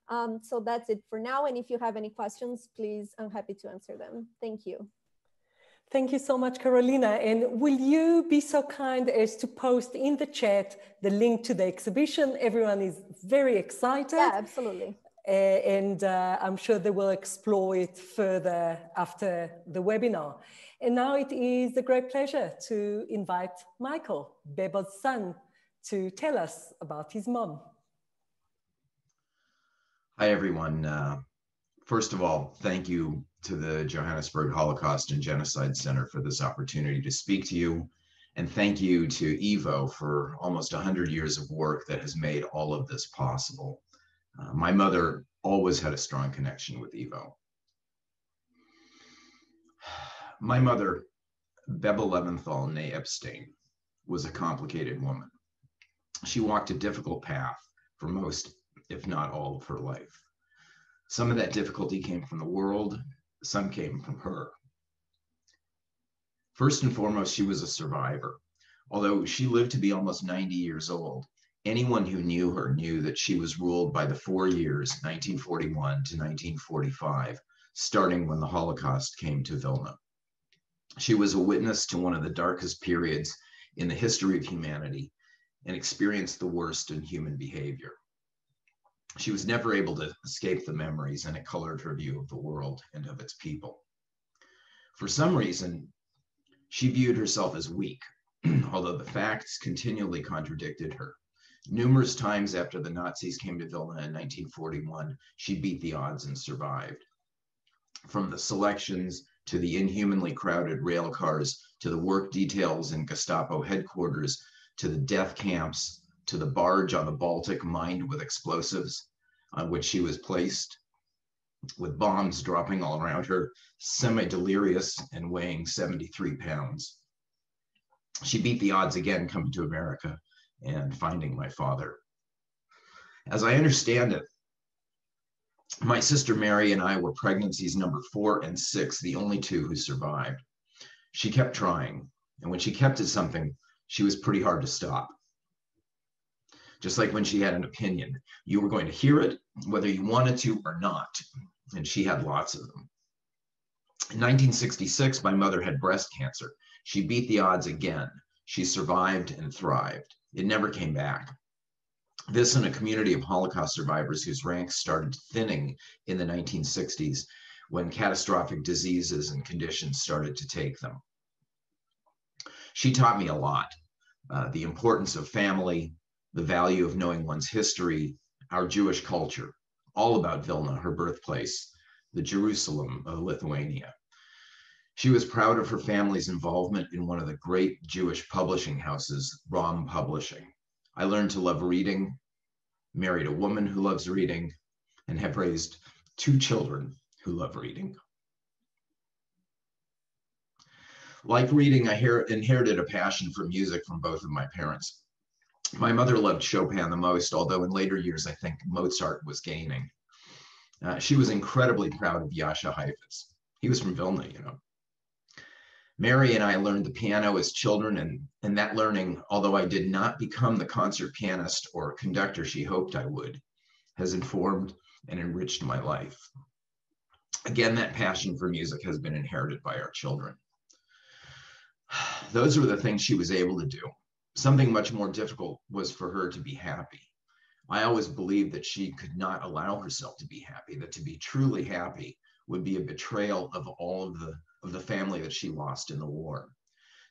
Um, so that's it for now. And if you have any questions, please, I'm happy to answer them. Thank you. Thank you so much, Karolina. And will you be so kind as to post in the chat the link to the exhibition? Everyone is very excited. Yeah, absolutely. Uh, and uh, I'm sure they will explore it further after the webinar. And now it is a great pleasure to invite Michael, Beba's son, to tell us about his mom. Hi, everyone. Uh, first of all, thank you to the Johannesburg Holocaust and Genocide Center for this opportunity to speak to you. And thank you to YIVO for almost 100 years of work that has made all of this possible. Uh, my mother always had a strong connection with YIVO. My mother, Beba Leventhal née Epstein, was a complicated woman. She walked a difficult path for most, if not all, of her life. Some of that difficulty came from the world, some came from her. First and foremost, she was a survivor. Although she lived to be almost 90 years old, anyone who knew her knew that she was ruled by the four years, 1941 to 1945, starting when the Holocaust came to Vilna. She was a witness to one of the darkest periods in the history of humanity and experienced the worst in human behavior she was never able to escape the memories and it colored her view of the world and of its people. For some reason, she viewed herself as weak, [clears throat] although the facts continually contradicted her. Numerous times after the Nazis came to Vilna in 1941, she beat the odds and survived. From the selections to the inhumanly crowded rail cars to the work details in Gestapo headquarters to the death camps to the barge on the Baltic mined with explosives, on which she was placed, with bombs dropping all around her, semi delirious and weighing 73 pounds. She beat the odds again coming to America and finding my father. As I understand it, my sister Mary and I were pregnancies number four and six, the only two who survived. She kept trying, and when she kept at something, she was pretty hard to stop. just like when she had an opinion. You were going to hear it, whether you wanted to or not. And she had lots of them. In 1966, my mother had breast cancer. She beat the odds again. She survived and thrived. It never came back. This in a community of Holocaust survivors whose ranks started thinning in the 1960s when catastrophic diseases and conditions started to take them. She taught me a lot uh, the importance of family, the value of knowing one's history, our Jewish culture, all about Vilna, her birthplace, the Jerusalem of Lithuania. She was proud of her family's involvement in one of the great Jewish publishing houses, Romm Publishing. I learned to love reading, married a woman who loves reading, and have raised two children who love reading. Like reading, I inherited a passion for music from both of my parents. My mother loved Chopin the most, although in later years, I think Mozart was gaining. Uh, she was incredibly proud of Jascha Heifetz. He was from Vilna, you know. Mary and I learned the piano as children, and, and that learning, although I did not become the concert pianist or conductor she hoped I would, has informed and enriched my life. Again, that passion for music has been inherited by our children. Those were the things she was able to do. Something much more difficult was for her to be happy. I always believed that she could not allow herself to be happy, that to be truly happy would be a betrayal of all of the of the family that she lost in the war.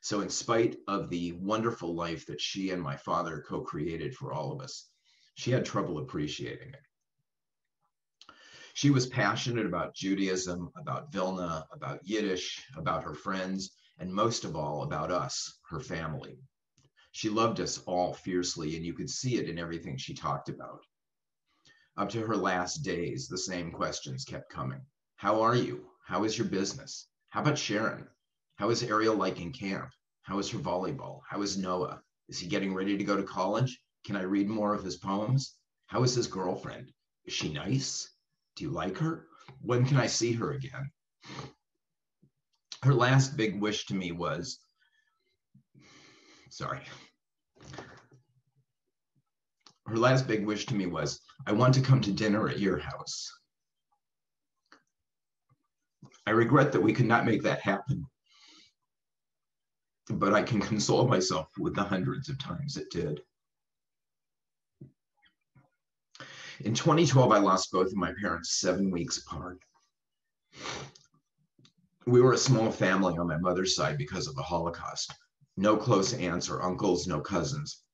So in spite of the wonderful life that she and my father co-created for all of us, she had trouble appreciating it. She was passionate about Judaism, about Vilna, about Yiddish, about her friends, and most of all about us, her family. She loved us all fiercely, and you could see it in everything she talked about. Up to her last days, the same questions kept coming. How are you? How is your business? How about Sharon? How is Ariel like in camp? How is her volleyball? How is Noah? Is he getting ready to go to college? Can I read more of his poems? How is his girlfriend? Is she nice? Do you like her? When can I see her again? Her last big wish to me was sorry, her last big wish to me was, I want to come to dinner at your house. I regret that we could not make that happen, but I can [laughs] console myself with the hundreds of times it did. In 2012, I lost both of my parents seven weeks apart. We were a small family on my mother's side because of the Holocaust. No close aunts or uncles, no cousins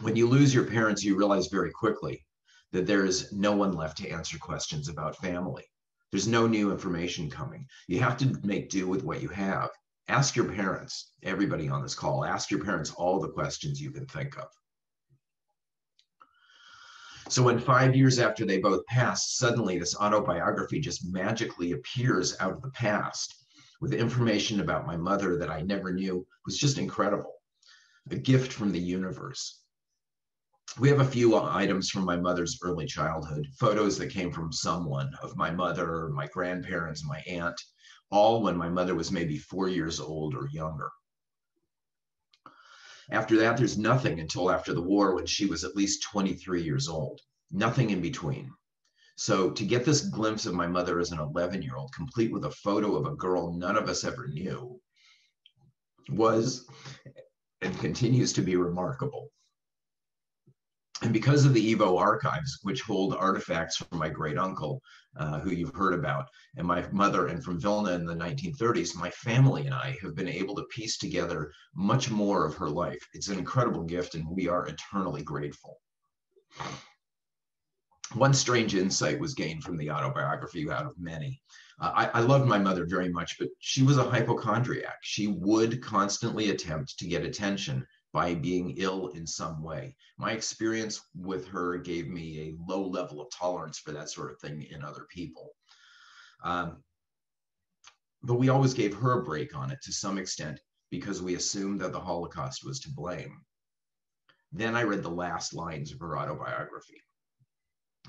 when you lose your parents, you realize very quickly that there is no one left to answer questions about family. There's no new information coming. You have to make do with what you have. Ask your parents, everybody on this call, ask your parents all the questions you can think of. So when five years after they both passed, suddenly this autobiography just magically appears out of the past with information about my mother that I never knew was just incredible. A gift from the universe we have a few items from my mother's early childhood, photos that came from someone of my mother, my grandparents, my aunt, all when my mother was maybe four years old or younger. After that, there's nothing until after the war when she was at least 23 years old, nothing in between. So to get this glimpse of my mother as an 11 year old, complete with a photo of a girl none of us ever knew, was and continues to be remarkable. And because of the YIVO archives, which hold artifacts from my great uncle, uh, who you've heard about, and my mother, and from Vilna in the 1930s, my family and I have been able to piece together much more of her life. It's an incredible gift, and we are eternally grateful. One strange insight was gained from the autobiography out of many. Uh, I, I loved my mother very much, but she was a hypochondriac. She would constantly attempt to get attention by being ill in some way. My experience with her gave me a low level of tolerance for that sort of thing in other people. Um, but we always gave her a break on it to some extent because we assumed that the Holocaust was to blame. Then I read the last lines of her autobiography.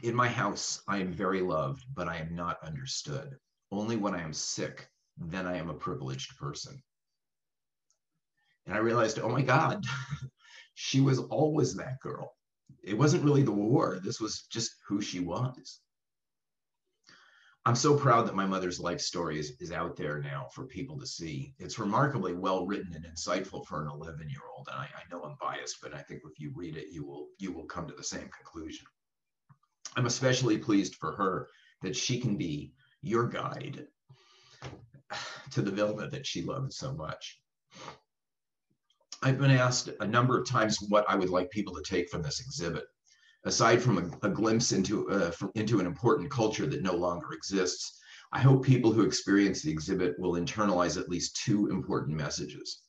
In my house, I am very loved, but I am not understood. Only when I am sick, then I am a privileged person. And I realized, oh my God, [laughs] she was always that girl. it wasn't really the war. This was just who she was. I'm so proud that my mother's life story is, is out there now for people to see. It's remarkably well written and insightful for an 11 year old. And I, I know I'm biased, but I think if you read it, you will you will come to the same conclusion. I'm especially pleased for her that she can be your guide [sighs] to the Vilna that she loved so much. I've been asked a number of times what I would like people to take from this exhibit aside from a, a glimpse into, uh, into an important culture that no longer exists, I hope people who experience the exhibit will internalize at least two important messages.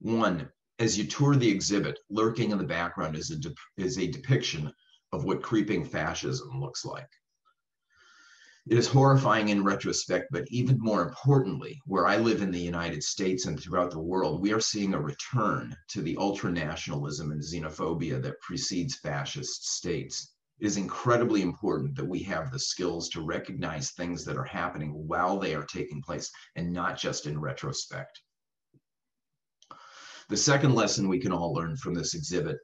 One, as you tour the exhibit, lurking in the background is a, is a depiction of what creeping fascism looks like. It is horrifying in retrospect, but even more importantly, where I live in the United States and throughout the world, we are seeing a return to the ultranationalism and xenophobia that precedes fascist states. It is incredibly important that we have the skills to recognize things that are happening while they are taking place and not just in retrospect. The second lesson we can all learn from this exhibit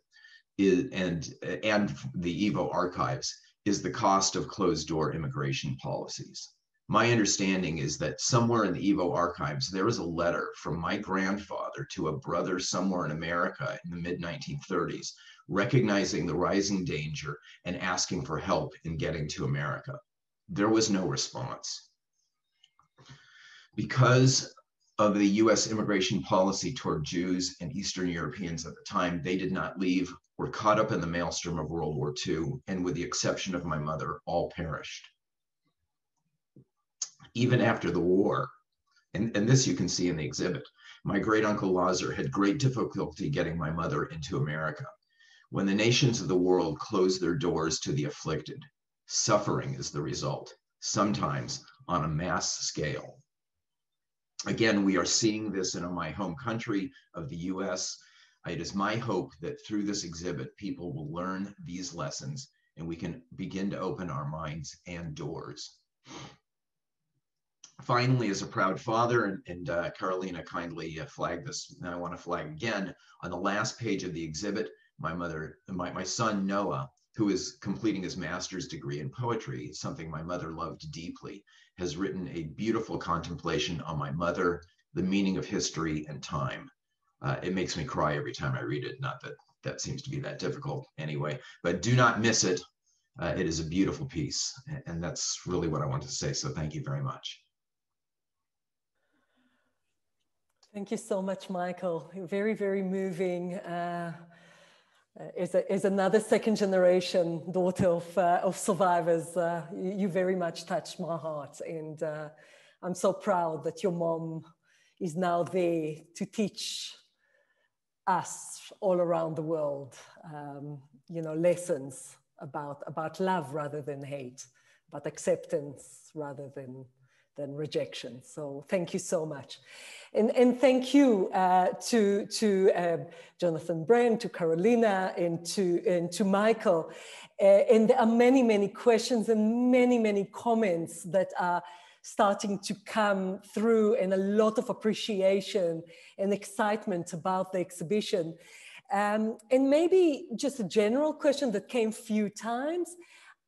is, and, and the YIVO archives is the cost of closed door immigration policies. My understanding is that somewhere in the YIVO archives, there was a letter from my grandfather to a brother somewhere in America in the mid 1930s, recognizing the rising danger and asking for help in getting to America. There was no response. Because of the US immigration policy toward Jews and Eastern Europeans at the time, they did not leave, were caught up in the maelstrom of World War II, and with the exception of my mother, all perished. Even after the war, and, and this you can see in the exhibit, my great uncle Lazar had great difficulty getting my mother into America. When the nations of the world close their doors to the afflicted, suffering is the result, sometimes on a mass scale again, we are seeing this in my home country of the US. It is my hope that through this exhibit, people will learn these lessons and we can begin to open our minds and doors. Finally, as a proud father, and, and uh, Karolina kindly uh, flagged this, and I want to flag again, on the last page of the exhibit, my mother, my, my son Noah, who is completing his master's degree in poetry, something my mother loved deeply, has written a beautiful contemplation on my mother, the meaning of history and time. Uh, it makes me cry every time I read it. Not that that seems to be that difficult anyway, but do not miss it. Uh, it is a beautiful piece. And that's really what I want to say. So thank you very much. Thank you so much, Michael. Very, very moving. Uh, is, a, is another second generation daughter of, uh, of survivors. Uh, you, you, very much touched my heart. And uh, I'm so proud that your mom is now there to teach us all around the world, um, you know, lessons about, about love rather than hate, about acceptance rather than, than rejection. So thank you so much. And, and thank you uh, to, to uh, Jonathan Brent, to Karolina, and to, and to Michael. Uh, and there are many, many questions and many, many comments that are starting to come through and a lot of appreciation and excitement about the exhibition. Um, and maybe just a general question that came few times.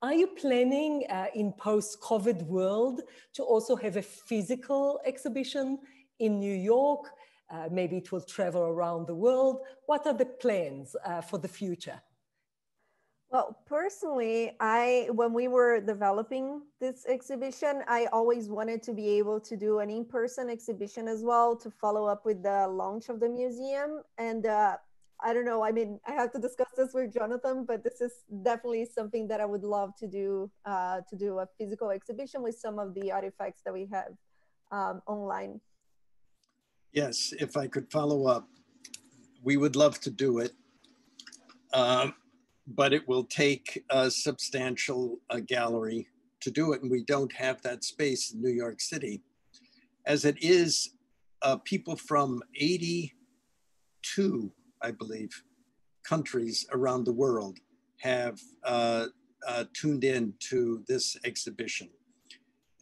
Are you planning uh, in post-COVID world to also have a physical exhibition in New York. Uh, maybe it will travel around the world. What are the plans uh, for the future? Well, personally, I when we were developing this exhibition, I always wanted to be able to do an in-person exhibition as well to follow up with the launch of the museum. And uh, I don't know. I mean, I have to discuss this with Jonathan, but this is definitely something that I would love to do uh, to do a physical exhibition with some of the artifacts that we have um, online. Yes, if I could follow up, we would love to do it. Um, but it will take a substantial uh, gallery to do it. And we don't have that space in New York City. As it is, uh, people from 82, I believe, countries around the world have uh, uh, tuned in to this exhibition.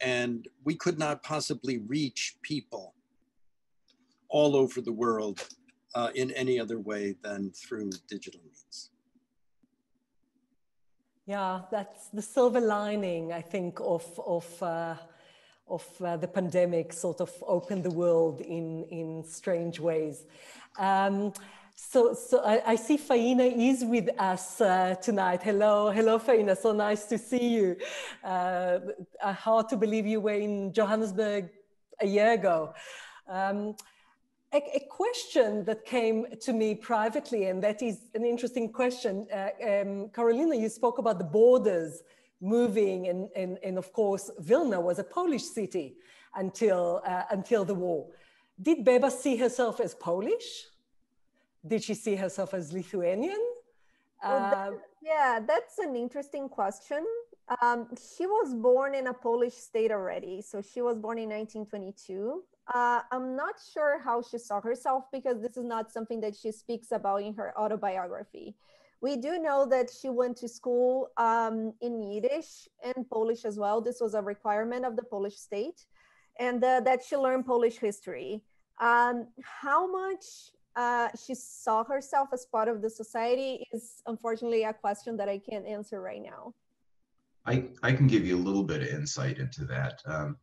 And we could not possibly reach people all over the world uh, in any other way than through digital means. Yeah, that's the silver lining, I think, of, of, uh, of uh, the pandemic sort of opened the world in, in strange ways. Um, so, so I, I, see Faina is with us uh, tonight. Hello, hello, Faina. So nice to see you. Uh, hard to believe you were in Johannesburg a year ago. Um, a, a, question that came to me privately, and that is an interesting question. Uh, um, Karolina, you spoke about the borders moving, and, and, and of course, Vilna was a Polish city until, uh, until the war. Did Beba see herself as Polish? did she see herself as Lithuanian? Well, that, um, yeah, that's an interesting question. Um, she was born in a Polish state already. So she was born in 1922. Uh, I'm not sure how she saw herself because this is not something that she speaks about in her autobiography. We do know that she went to school um, in Yiddish and Polish as well. This was a requirement of the Polish state, and uh, that she learned Polish history. Um, how much uh, she saw herself as part of the society is unfortunately a question that I can't answer right now. I, I can give you a little bit of insight into that. Um,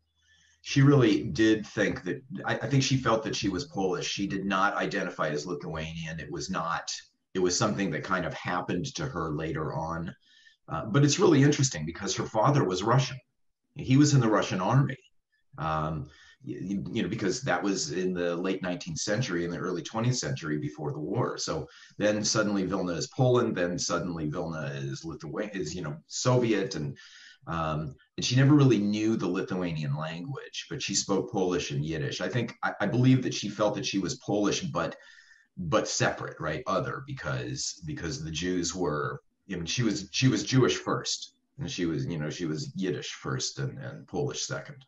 she really did think that, I, I, think she felt that she was Polish. She did not identify as Lithuanian. It was not, it was something that kind of happened to her later on. Uh, but it's really interesting because her father was Russian. He was in the Russian army. Um, you, you know, because that was in the late 19th century and the early 20th century before the war. So then suddenly Vilna is Poland, then suddenly Vilna is Lithuania, is, you know, Soviet. And, um, and she never really knew the Lithuanian language, but she spoke Polish and Yiddish. I think, I, I believe that she felt that she was Polish, but, but separate, right? Other because, because the Jews were, you know, she was, she was Jewish first and she was, you know, she was Yiddish first and, and Polish second.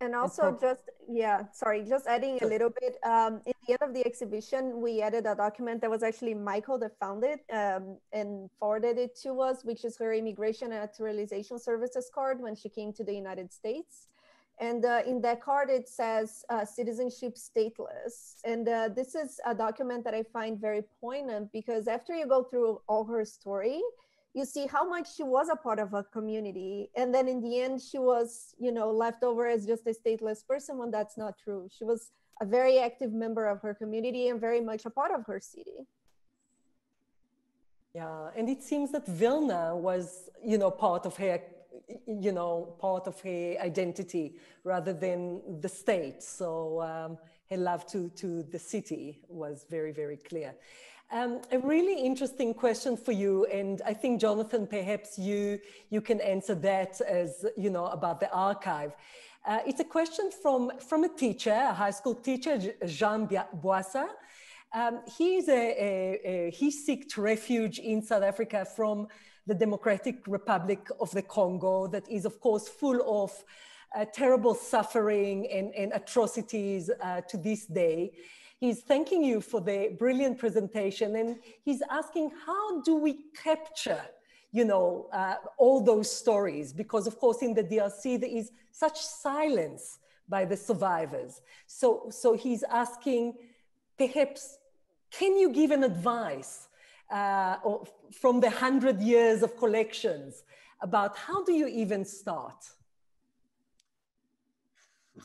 And also just, yeah, sorry, just adding a little bit. Um, in the end of the exhibition, we added a document that was actually Michael that found it um, and forwarded it to us, which is her immigration and naturalization services card when she came to the United States. And uh, in that card, it says uh, citizenship stateless. And uh, this is a document that I find very poignant because after you go through all her story, you see how much she was a part of a community. And then in the end she was you know left over as just a stateless person when that's not true. She was a very active member of her community and very much a part of her city. Yeah and it seems that vilna was you know part of her you know part of her identity rather than the state. So um, her love to to the city was very very clear um, a really interesting question for you, and I think Jonathan, perhaps you you can answer that as you know about the archive. Uh, it's a question from from a teacher, a high school teacher, Jean Boissa. Um, he's a, a, a, he seeked refuge in South Africa from the Democratic Republic of the Congo, that is of course full of uh, terrible suffering and, and atrocities uh, to this day. He's thanking you for the brilliant presentation and he's asking how do we capture you know, uh, all those stories because of course in the DRC there is such silence by the survivors. So, so he's asking perhaps, can you give an advice uh, from the hundred years of collections about how do you even start?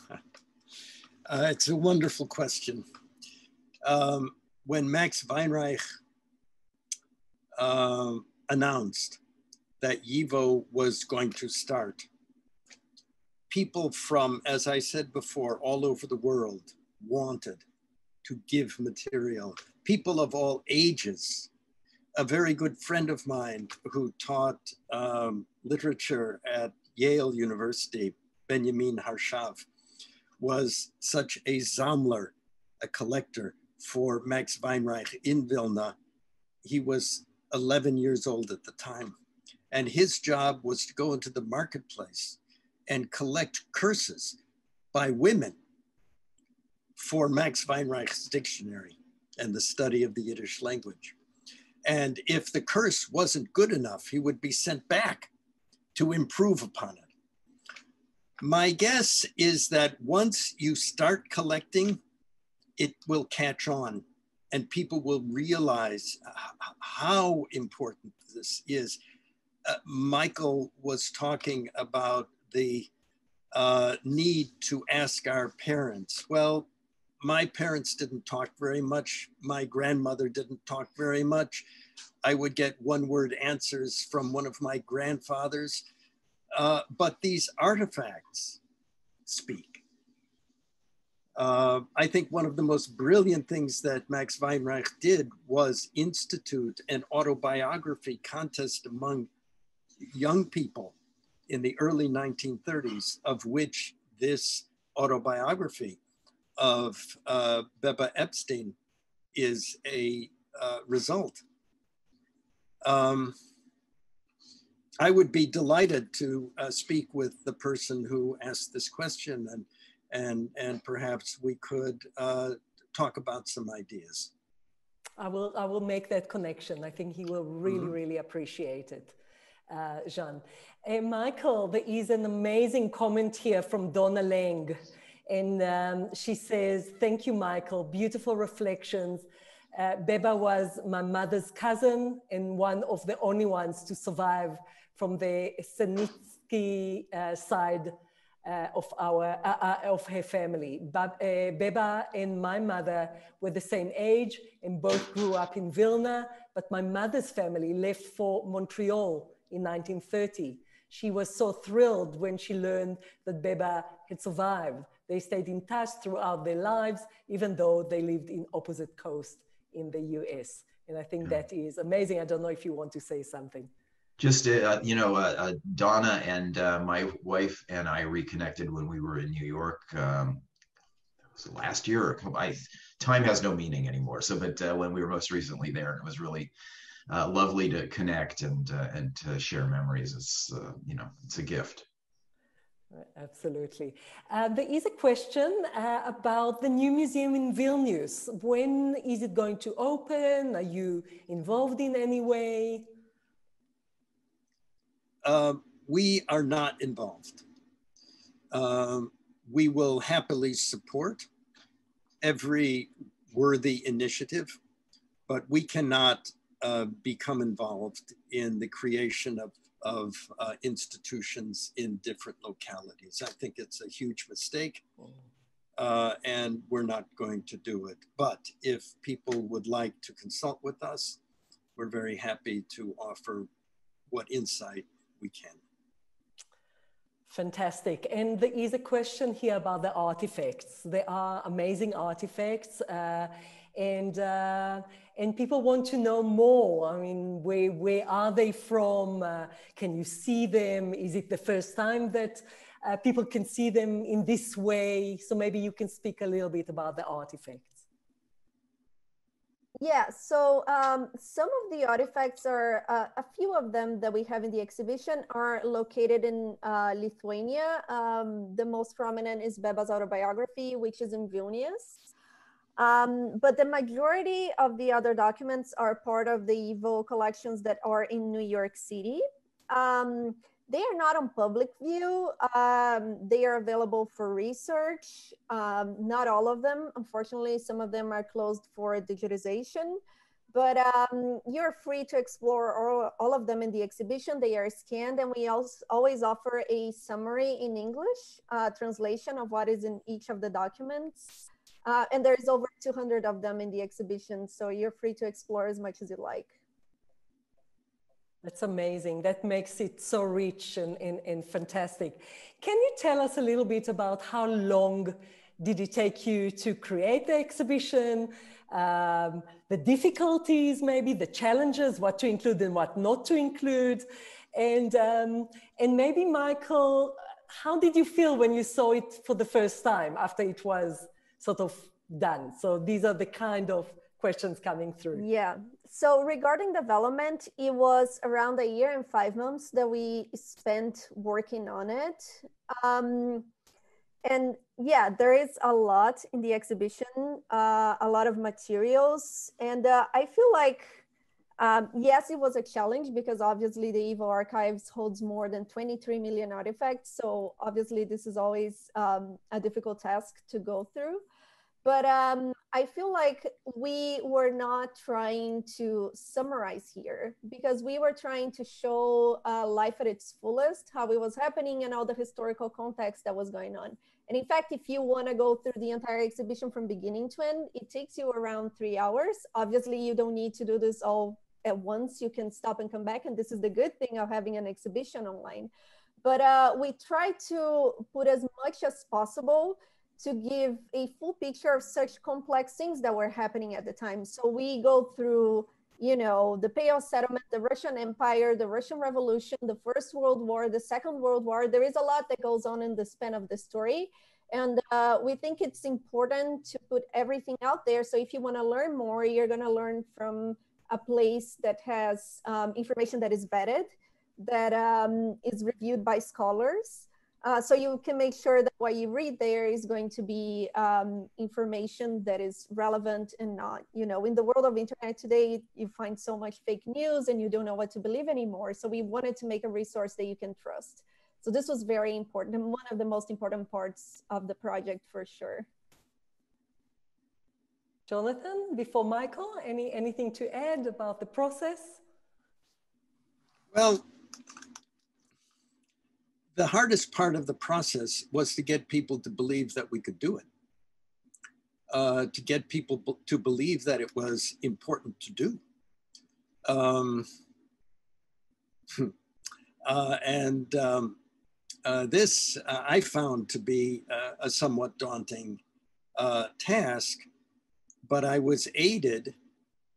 [laughs] Uh, it's a wonderful question um, when Max Weinreich uh, announced that YIVO was going to start, people from, as I said before, all over the world wanted to give material. People of all ages. A very good friend of mine who taught um, literature at Yale University, Benjamin Harshav, was such a Sammler, a collector for Max Weinreich in Vilna. He was 11 years old at the time. And his job was to go into the marketplace and collect curses by women for Max Weinreich's dictionary and the study of the Yiddish language. And if the curse wasn't good enough, he would be sent back to improve upon it. My guess is that once you start collecting, it will catch on and people will realize how important this is. uh, Michael was talking about the uh, need to ask our parents. Well, my parents didn't talk very much. My grandmother didn't talk very much. I would get one word answers from one of my grandfathers. Uh, but these artifacts speak. Uh, I think one of the most brilliant things that Max Weinreich did was institute an autobiography contest among young people in the early 1930s, of which this autobiography of uh, Beba Epstein is a uh, result. Um, I would be delighted to uh, speak with the person who asked this question and, and, and perhaps we could uh, talk about some ideas. I will, I will make that connection. I think he will really, mm -hmm. really appreciate it, uh, Jean. Michael, there is an amazing comment here from Donna Lang. And um, she says, thank you, Michael, beautiful reflections. Uh, Beba was my mother's cousin and one of the only ones to survive from the Senitsky uh, side uh, of our uh, uh, of her family. But, uh, Beba and my mother were the same age and both grew up in Vilna. But my mother's family left for Montreal in 1930. She was so thrilled when she learned that Beba had survived. They stayed in touch throughout their lives, even though they lived in opposite coast in the US. And I think that is amazing. I don't know if you want to say something. Just, uh, you know, uh, uh, Donna and uh, my wife and I reconnected when we were in New York. Um, was last year I, time has no meaning anymore. So, but uh, when we were most recently there, it was really uh, lovely to connect and and to share memories. It's you know, it's a gift. Absolutely. Uh, there is a question uh, about the new museum in Vilnius. When is it going to open? Are you involved in any way? Uh, we are not involved. Um, we will happily support every worthy initiative, but we cannot uh, become involved in the creation of of uh, institutions in different localities. I think it's a huge mistake uh, and we're not going to do it. But if people would like to consult with us, we're very happy to offer what insight we can. Fantastic. And there is a question here about the artifacts. There are amazing artifacts. Uh, and uh, and people want to know more. I mean, where where are they from? Uh, can you see them? Is it the first time that uh, people can see them in this way? So maybe you can speak a little bit about the artifacts. Yeah, so um, some of the artifacts are, uh, a few of them that we have in the exhibition are located in uh, Lithuania. Um, the most prominent is Beba's autobiography, which is in Vilnius. Um, but the majority of the other documents are part of the YIVO collections that are in New York City. Um, they are not on public view. Um, they are available for research. Um, not all of them, unfortunately, some of them are closed for digitization. But um, you're free to explore all, all of them in the exhibition. They are scanned, and we also always offer a summary in English, uh, translation of what is in each of the documents. Uh, and there's over 200 of them in the exhibition, so you're free to explore as much as you like. That's amazing. That makes it so rich and, and, and fantastic. Can you tell us a little bit about how long did it take you to create the exhibition? Um, the difficulties, maybe the challenges, what to include and what not to include. And, um, and maybe, Michael, how did you feel when you saw it for the first time after it was sort of done? So these are the kind of questions coming through. Yeah. So regarding development, it was around a year and five months that we spent working on it. Um, and yeah, there is a lot in the exhibition, uh, a lot of materials. And uh, I feel like, um, yes, it was a challenge because obviously the YIVO archives holds more than 23 million artifacts. So obviously this is always um, a difficult task to go through. But um, I feel like we were not trying to summarize here because we were trying to show uh, life at its fullest, how it was happening, and all the historical context that was going on. And in fact, if you want to go through the entire exhibition from beginning to end, it takes you around three hours. Obviously, you don't need to do this all at once. You can stop and come back. And this is the good thing of having an exhibition online. But uh, we try to put as much as possible to give a full picture of such complex things that were happening at the time. So we go through, you know, the Pale settlement, the Russian Empire, the Russian Revolution, the First World War, the Second World War. There is a lot that goes on in the span of the story. And uh, we think it's important to put everything out there. So if you want to learn more, you're going to learn from a place that has um, information that is vetted, that um, is reviewed by scholars, uh, so you can make sure that what you read there is going to be um, information that is relevant and not, you know, in the world of internet today, you find so much fake news and you don't know what to believe anymore. So we wanted to make a resource that you can trust. So this was very important and one of the most important parts of the project for sure. Jonathan, before Michael, any anything to add about the process? Well, the hardest part of the process was to get people to believe that we could do it, uh, to get people to believe that it was important to do. Um, [laughs] uh, and um, uh, this uh, I found to be a somewhat daunting uh, task, but I was aided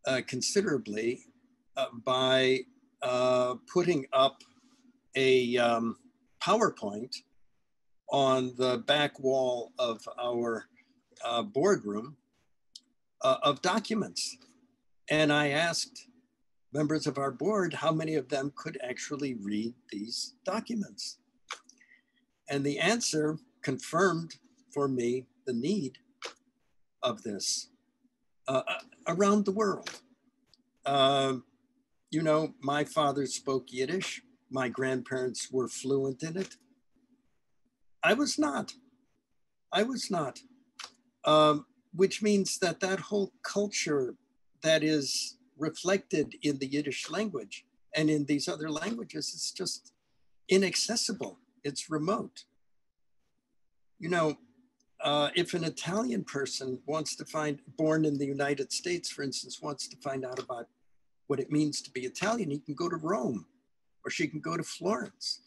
uh, considerably by putting up a um, PowerPoint on the back wall of our uh, boardroom uh, of documents. And I asked members of our board how many of them could actually read these documents. And the answer confirmed for me the need of this uh, uh around the world. Uh, you know, my father spoke Yiddish my grandparents were fluent in it. I was not. I was not. Um, which means that that whole culture that is reflected in the Yiddish language and in these other languages is just inaccessible. It's remote. You know, uh, if an Italian person wants to find, born in the United States, for instance, wants to find out about what it means to be Italian, he can go to Rome or she can go to Florence,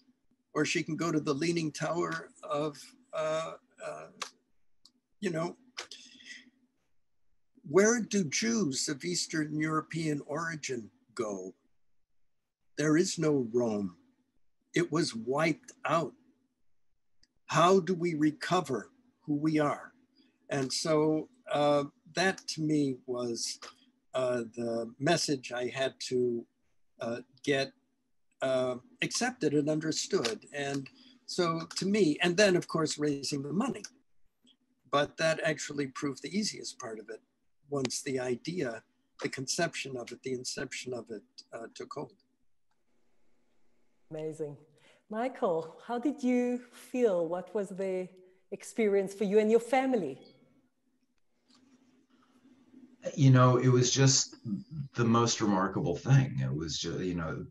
or she can go to the Leaning Tower of, uh, uh, you know, where do Jews of Eastern European origin go? There is no Rome. It was wiped out. How do we recover who we are? And so uh, that to me was uh, the message I had to uh, get uh, accepted and understood. And so to me, and then of course raising the money. But that actually proved the easiest part of it once the idea, the conception of it, the inception of it uh, took hold. Amazing. Michael, how did you feel? What was the experience for you and your family? You know, it was just the most remarkable thing. It was just, you know,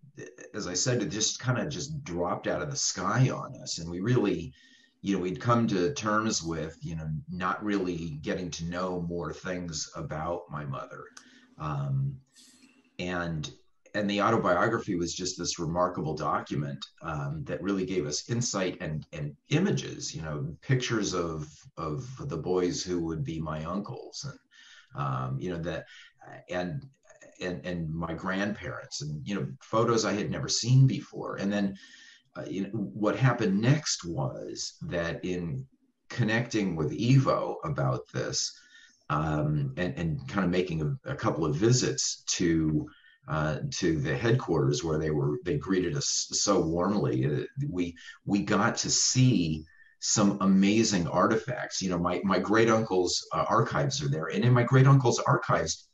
as I said, it just kind of just dropped out of the sky on us. And we really, you know, we'd come to terms with, you know, not really getting to know more things about my mother. Um, and and the autobiography was just this remarkable document um, that really gave us insight and and images, you know, pictures of of the boys who would be my uncles and um, you know that and and and my grandparents and you know photos I had never seen before. And then uh, you know what happened next was that in connecting with YIVO about this um, and and kind of making a, a couple of visits to uh, to the headquarters where they were they greeted us so warmly uh, we we got to see some amazing artifacts. You know, my, my great uncle's uh, archives are there. And in my great uncle's archives,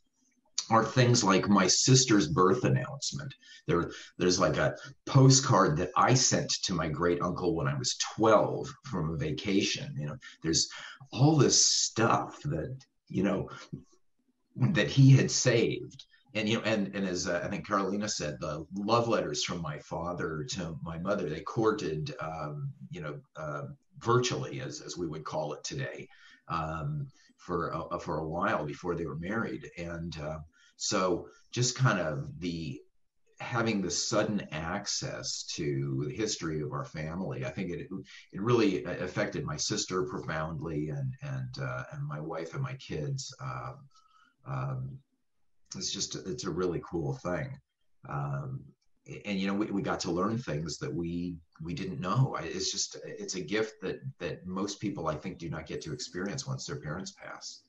are things like my sister's birth announcement. There, there's like a postcard that I sent to my great uncle when I was 12 from a vacation. You know, there's all this stuff that, you know, that he had saved. And, you know, and, and as uh, I think Karolina said, the love letters from my father to my mother, they courted, um, you know, uh, virtually, as, as we would call it today, um, for, a, for a while before they were married. And, uh, so just kind of the having the sudden access to the history of our family, I think it it really affected my sister profoundly, and and uh, and my wife and my kids. Um, um, it's just it's a really cool thing, um, and you know we, we got to learn things that we we didn't know. It's just it's a gift that that most people I think do not get to experience once their parents pass.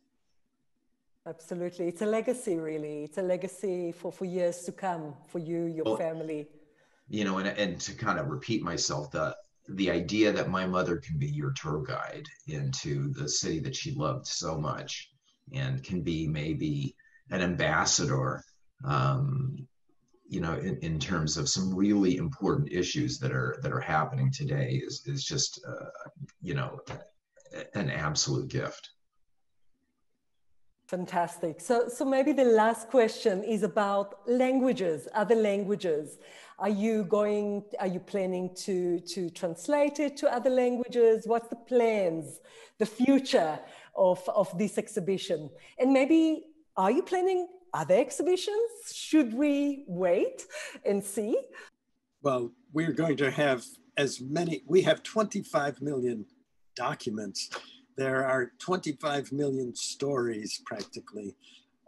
Absolutely. It's a legacy, really. It's a legacy for, for years to come for you, your well, family. You know, and, and to kind of repeat myself, the, the idea that my mother can be your tour guide into the city that she loved so much and can be maybe an ambassador, um, you know, in, in terms of some really important issues that are that are happening today is, is just, uh, you know, an absolute gift. Fantastic. So, so maybe the last question is about languages, other languages. Are you going, are you planning to, to translate it to other languages? What's the plans, the future of, of this exhibition? And maybe, are you planning other exhibitions? Should we wait and see? Well, we're going to have as many, we have 25 million documents there are 25 million stories practically.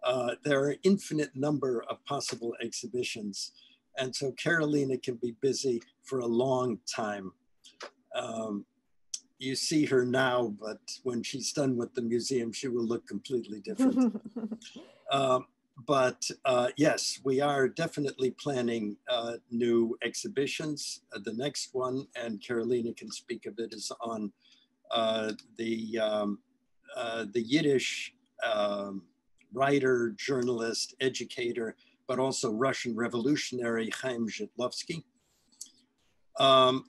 Uh, there are infinite number of possible exhibitions. And so Karolina can be busy for a long time. Um, you see her now, but when she's done with the museum, she will look completely different. [laughs] um, but uh, yes, we are definitely planning uh, new exhibitions. Uh, the next one, and Karolina can speak of it, is on uh, the, um, uh, the Yiddish um, writer, journalist, educator, but also Russian revolutionary Chaim Zhitlovsky. Um,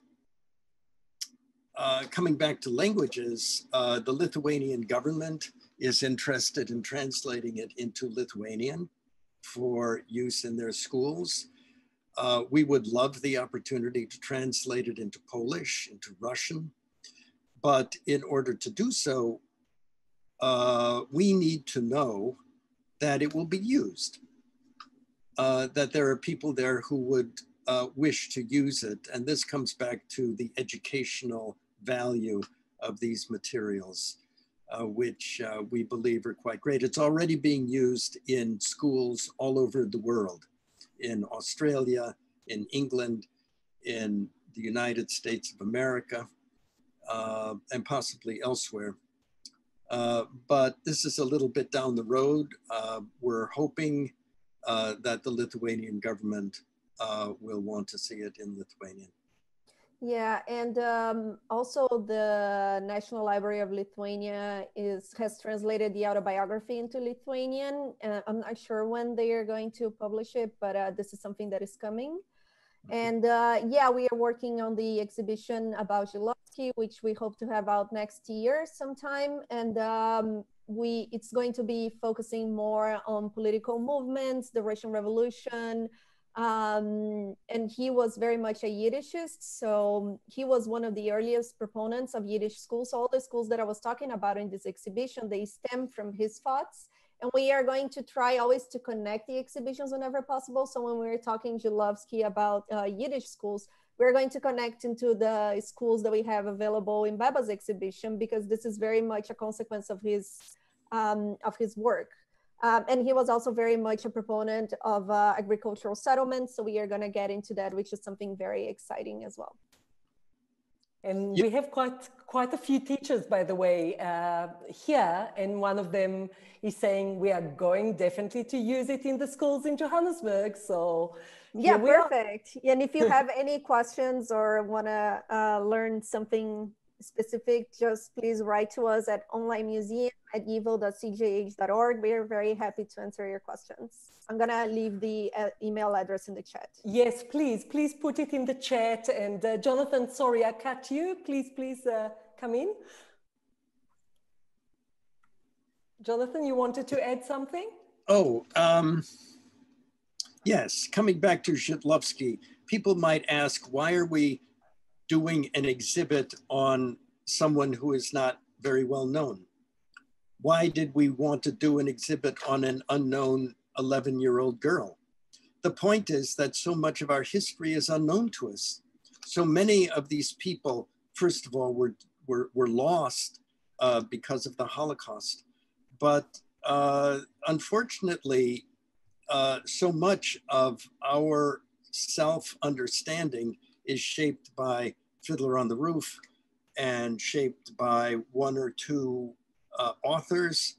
uh, coming back to languages, uh, the Lithuanian government is interested in translating it into Lithuanian for use in their schools. Uh, we would love the opportunity to translate it into Polish, into Russian, but in order to do so, uh, we need to know that it will be used, uh, that there are people there who would uh, wish to use it. And this comes back to the educational value of these materials, uh, which uh, we believe are quite great. It's already being used in schools all over the world, in Australia, in England, in the United States of America, uh, and possibly elsewhere. Uh, but this is a little bit down the road. Uh, we're hoping uh, that the Lithuanian government will want to see it in Lithuanian. Yeah, and um, also the National Library of Lithuania is has translated the autobiography into Lithuanian. Uh, I'm not sure when they are going to publish it, but this is something that is coming. And uh, yeah, we are working on the exhibition about Zhitlovsky, which we hope to have out next year sometime. And um, we it's going to be focusing more on political movements, the Russian Revolution. Um, and he was very much a Yiddishist. So he was one of the earliest proponents of Yiddish schools. All the schools that I was talking about in this exhibition, they stem from his thoughts and we are going to try always to connect the exhibitions whenever possible. So when we are talking Zhitlovsky about uh, Yiddish schools, we're going to connect into the schools that we have available in Beba's exhibition because this is very much a consequence of his um, of his work. Um, and he was also very much a proponent of uh, agricultural settlements. So we are going to get into that, which is something very exciting as well. And yep. we have quite quite a few teachers, by the way, uh, here, and one of them is saying we are going definitely to use it in the schools in Johannesburg. So yeah, perfect. Are. And if you [laughs] have any questions or want to uh, learn something specific, just please write to us at onlinemuseum at yivo.cjh.org. We are very happy to answer your questions. I'm gonna leave the uh, email address in the chat. Yes, please, please put it in the chat. And uh, Jonathan, sorry, I cut you. Please, please uh, come in. Jonathan, you wanted to add something? Oh, um, yes. Coming back to Zhitlovsky, people might ask, why are we doing an exhibit on someone who is not very well known? Why did we want to do an exhibit on an unknown 11 year old girl? The point is that so much of our history is unknown to us. So many of these people, first of all, were, were, were lost uh, because of the Holocaust. But uh, unfortunately, uh, so much of our self understanding is shaped by Fiddler on the Roof and shaped by one or two uh, authors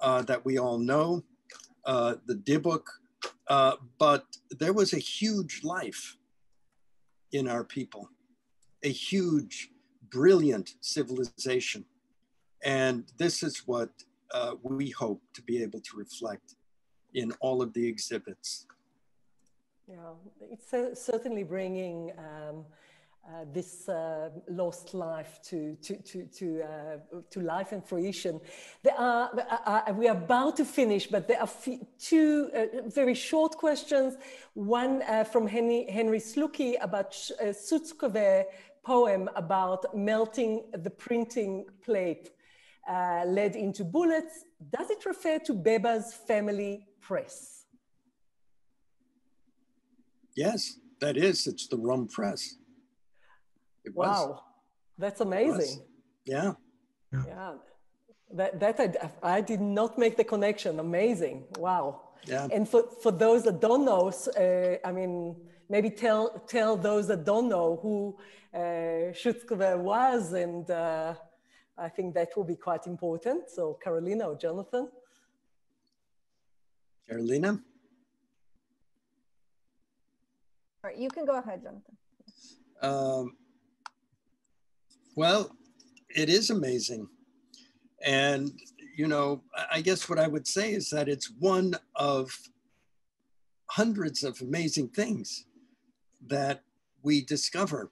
uh, that we all know, uh, the Dybbuk. Uh, but there was a huge life in our people, a huge, brilliant civilization. And this is what uh, we hope to be able to reflect in all of the exhibits. Yeah, it's certainly bringing um, uh, this uh, lost life to, to, to, to, uh, to life and fruition. There are, uh, uh, we are about to finish, but there are two very short questions. One from Henry, Henry Sluky about uh, poem about melting the printing plate uh, lead into bullets, does it refer to Beba's family press? Yes, that is. It's the Romm press. It wow, that's amazing. Yeah. yeah. Yeah. That, that I, I did not make the connection. Amazing. Wow. Yeah. And for, for those that don't know, uh, I mean, maybe tell tell those that don't know who uh, was and uh, I think that will be quite important. So Karolina or Jonathan? Karolina? All right, you can go ahead, Jonathan. Um, well, it is amazing. And, you know, I guess what I would say is that it's one of hundreds of amazing things that we discover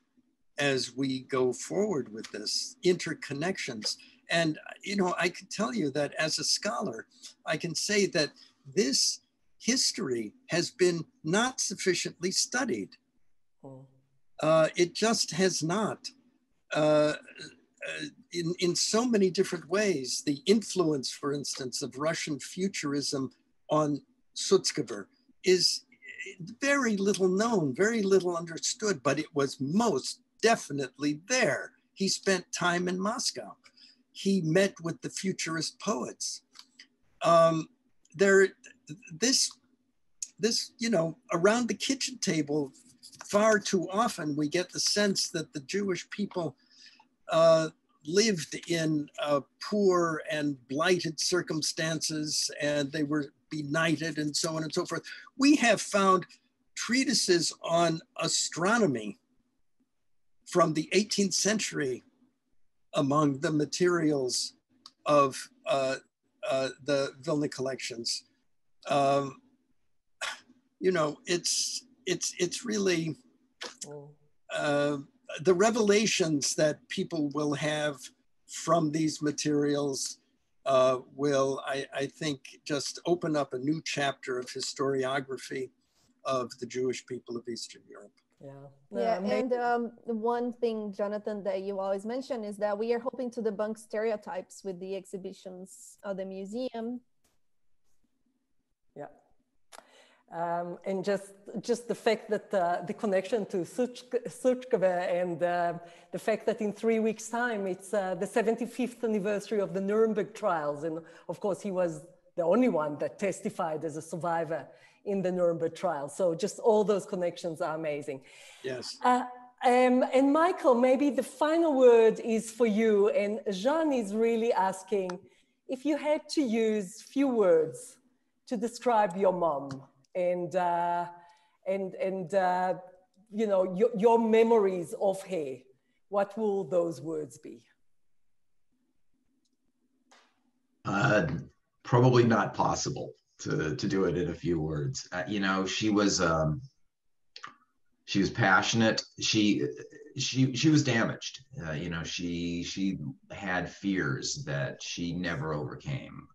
as we go forward with this interconnections. And, you know, I can tell you that as a scholar, I can say that this history has been not sufficiently studied. Oh. Uh, it just has not. Uh, uh, in, in so many different ways, the influence, for instance, of Russian futurism on Sutskever is very little known, very little understood, but it was most definitely there. He spent time in Moscow. He met with the futurist poets. Um, there, this, this, you know, around the kitchen table, far too often we get the sense that the Jewish people uh, lived in uh, poor and blighted circumstances and they were benighted and so on and so forth. We have found treatises on astronomy from the 18th century among the materials of uh, uh, the Vilna collections. Um, you know, it's it's it's really uh, the revelations that people will have from these materials uh, will, I, I think, just open up a new chapter of historiography of the Jewish people of Eastern Europe. Yeah. Yeah. and um, one thing, Jonathan, that you always mention is that we are hoping to debunk stereotypes with the exhibitions of the museum. Yeah. Um, and just just the fact that uh, the connection to Sutskever and uh, the fact that in three weeks' time it's uh, the 75th anniversary of the Nuremberg trials, and of course he was the only one that testified as a survivor in the Nuremberg trial. So just all those connections are amazing. Yes. Uh, um, and Michael, maybe the final word is for you. And Jean is really asking if you had to use few words to describe your mom and uh, and and uh, you know your, your memories of her, what will those words be? Uh, probably not possible to, to do it in a few words. Uh, you know, she was um, she was passionate. She she she was damaged. Uh, you know, she she had fears that she never overcame.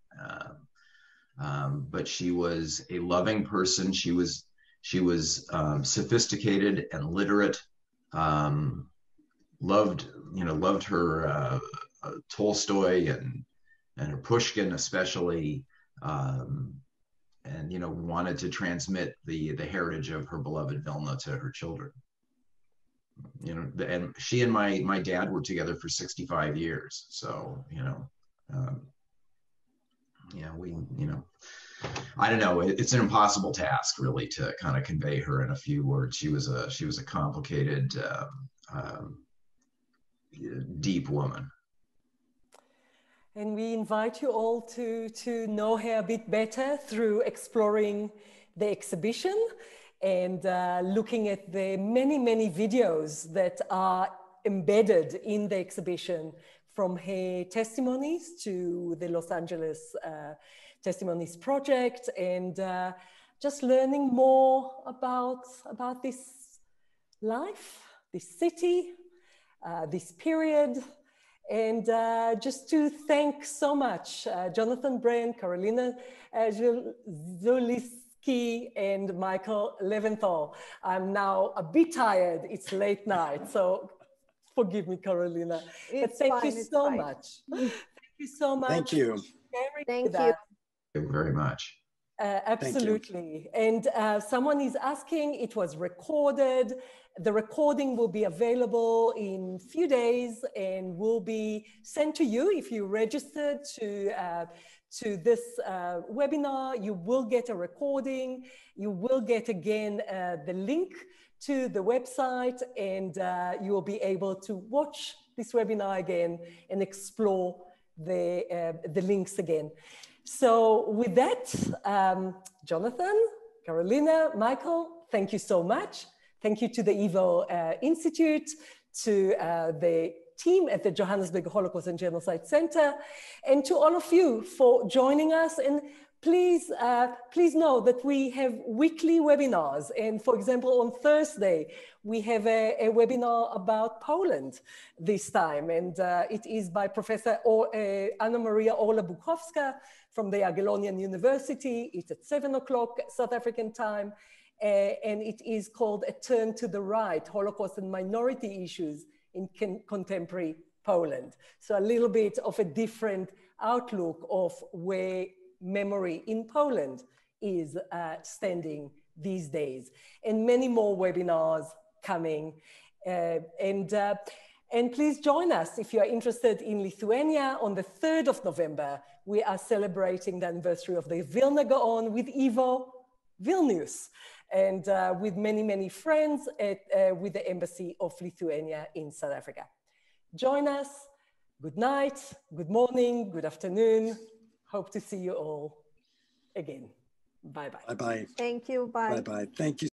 Um, um, but she was a loving person. She was she was um, sophisticated and literate. Um, loved you know loved her uh, uh, Tolstoy and and her Pushkin especially. Um, and you know wanted to transmit the the heritage of her beloved Vilna to her children you know and she and my my dad were together for 65 years so you know um, yeah we you know i don't know it, it's an impossible task really to kind of convey her in a few words. She was a she was a complicated um, um, deep woman. And we invite you all to to know her a bit better through exploring the exhibition and uh, looking at the many, many videos that are embedded in the exhibition from her testimonies to the Los Angeles uh, Testimonies Project and uh, just learning more about, about this life, this city, uh, this period, and uh, just to thank so much uh, Jonathan Brent, Karolina uh, Zulis, and Michael Leventhal. I'm now a bit tired. It's late night, so forgive me, Karolina. It's but thank fine, you so fine. much. Thank you so much. Thank you. Thank you. you very much. Uh, absolutely. And uh, someone is asking, it was recorded. The recording will be available in a few days and will be sent to you if you registered to uh, to this uh, webinar. You will get a recording. You will get again uh, the link to the website and uh, you will be able to watch this webinar again and explore the, uh, the links again. So with that, um, Jonathan, Karolina, Michael, thank you so much. Thank you to the YIVO uh, Institute, to uh, the team at the Johannesburg Holocaust and Genocide Center, and to all of you for joining us. And please, uh, please know that we have weekly webinars. And for example, on Thursday, we have a, a webinar about Poland this time. And uh, it is by Professor o uh, Anna Maria Orla Bukowska from the Jagiellonian University. It's at seven o'clock South African time. Uh, and it is called A Turn to the Right, Holocaust and Minority Issues in contemporary Poland. So a little bit of a different outlook of where memory in Poland is uh, standing these days. And many more webinars coming. Uh, and, uh, and please join us if you are interested in Lithuania on the 3rd of November. We are celebrating the anniversary of the Vilna Gaon with YIVO Vilnius and uh, with many, many friends at, uh, with the Embassy of Lithuania in South Africa. Join us. Good night, good morning, good afternoon. Hope to see you all again. Bye-bye. Bye-bye. Thank you. Bye. Bye-bye. Thank you.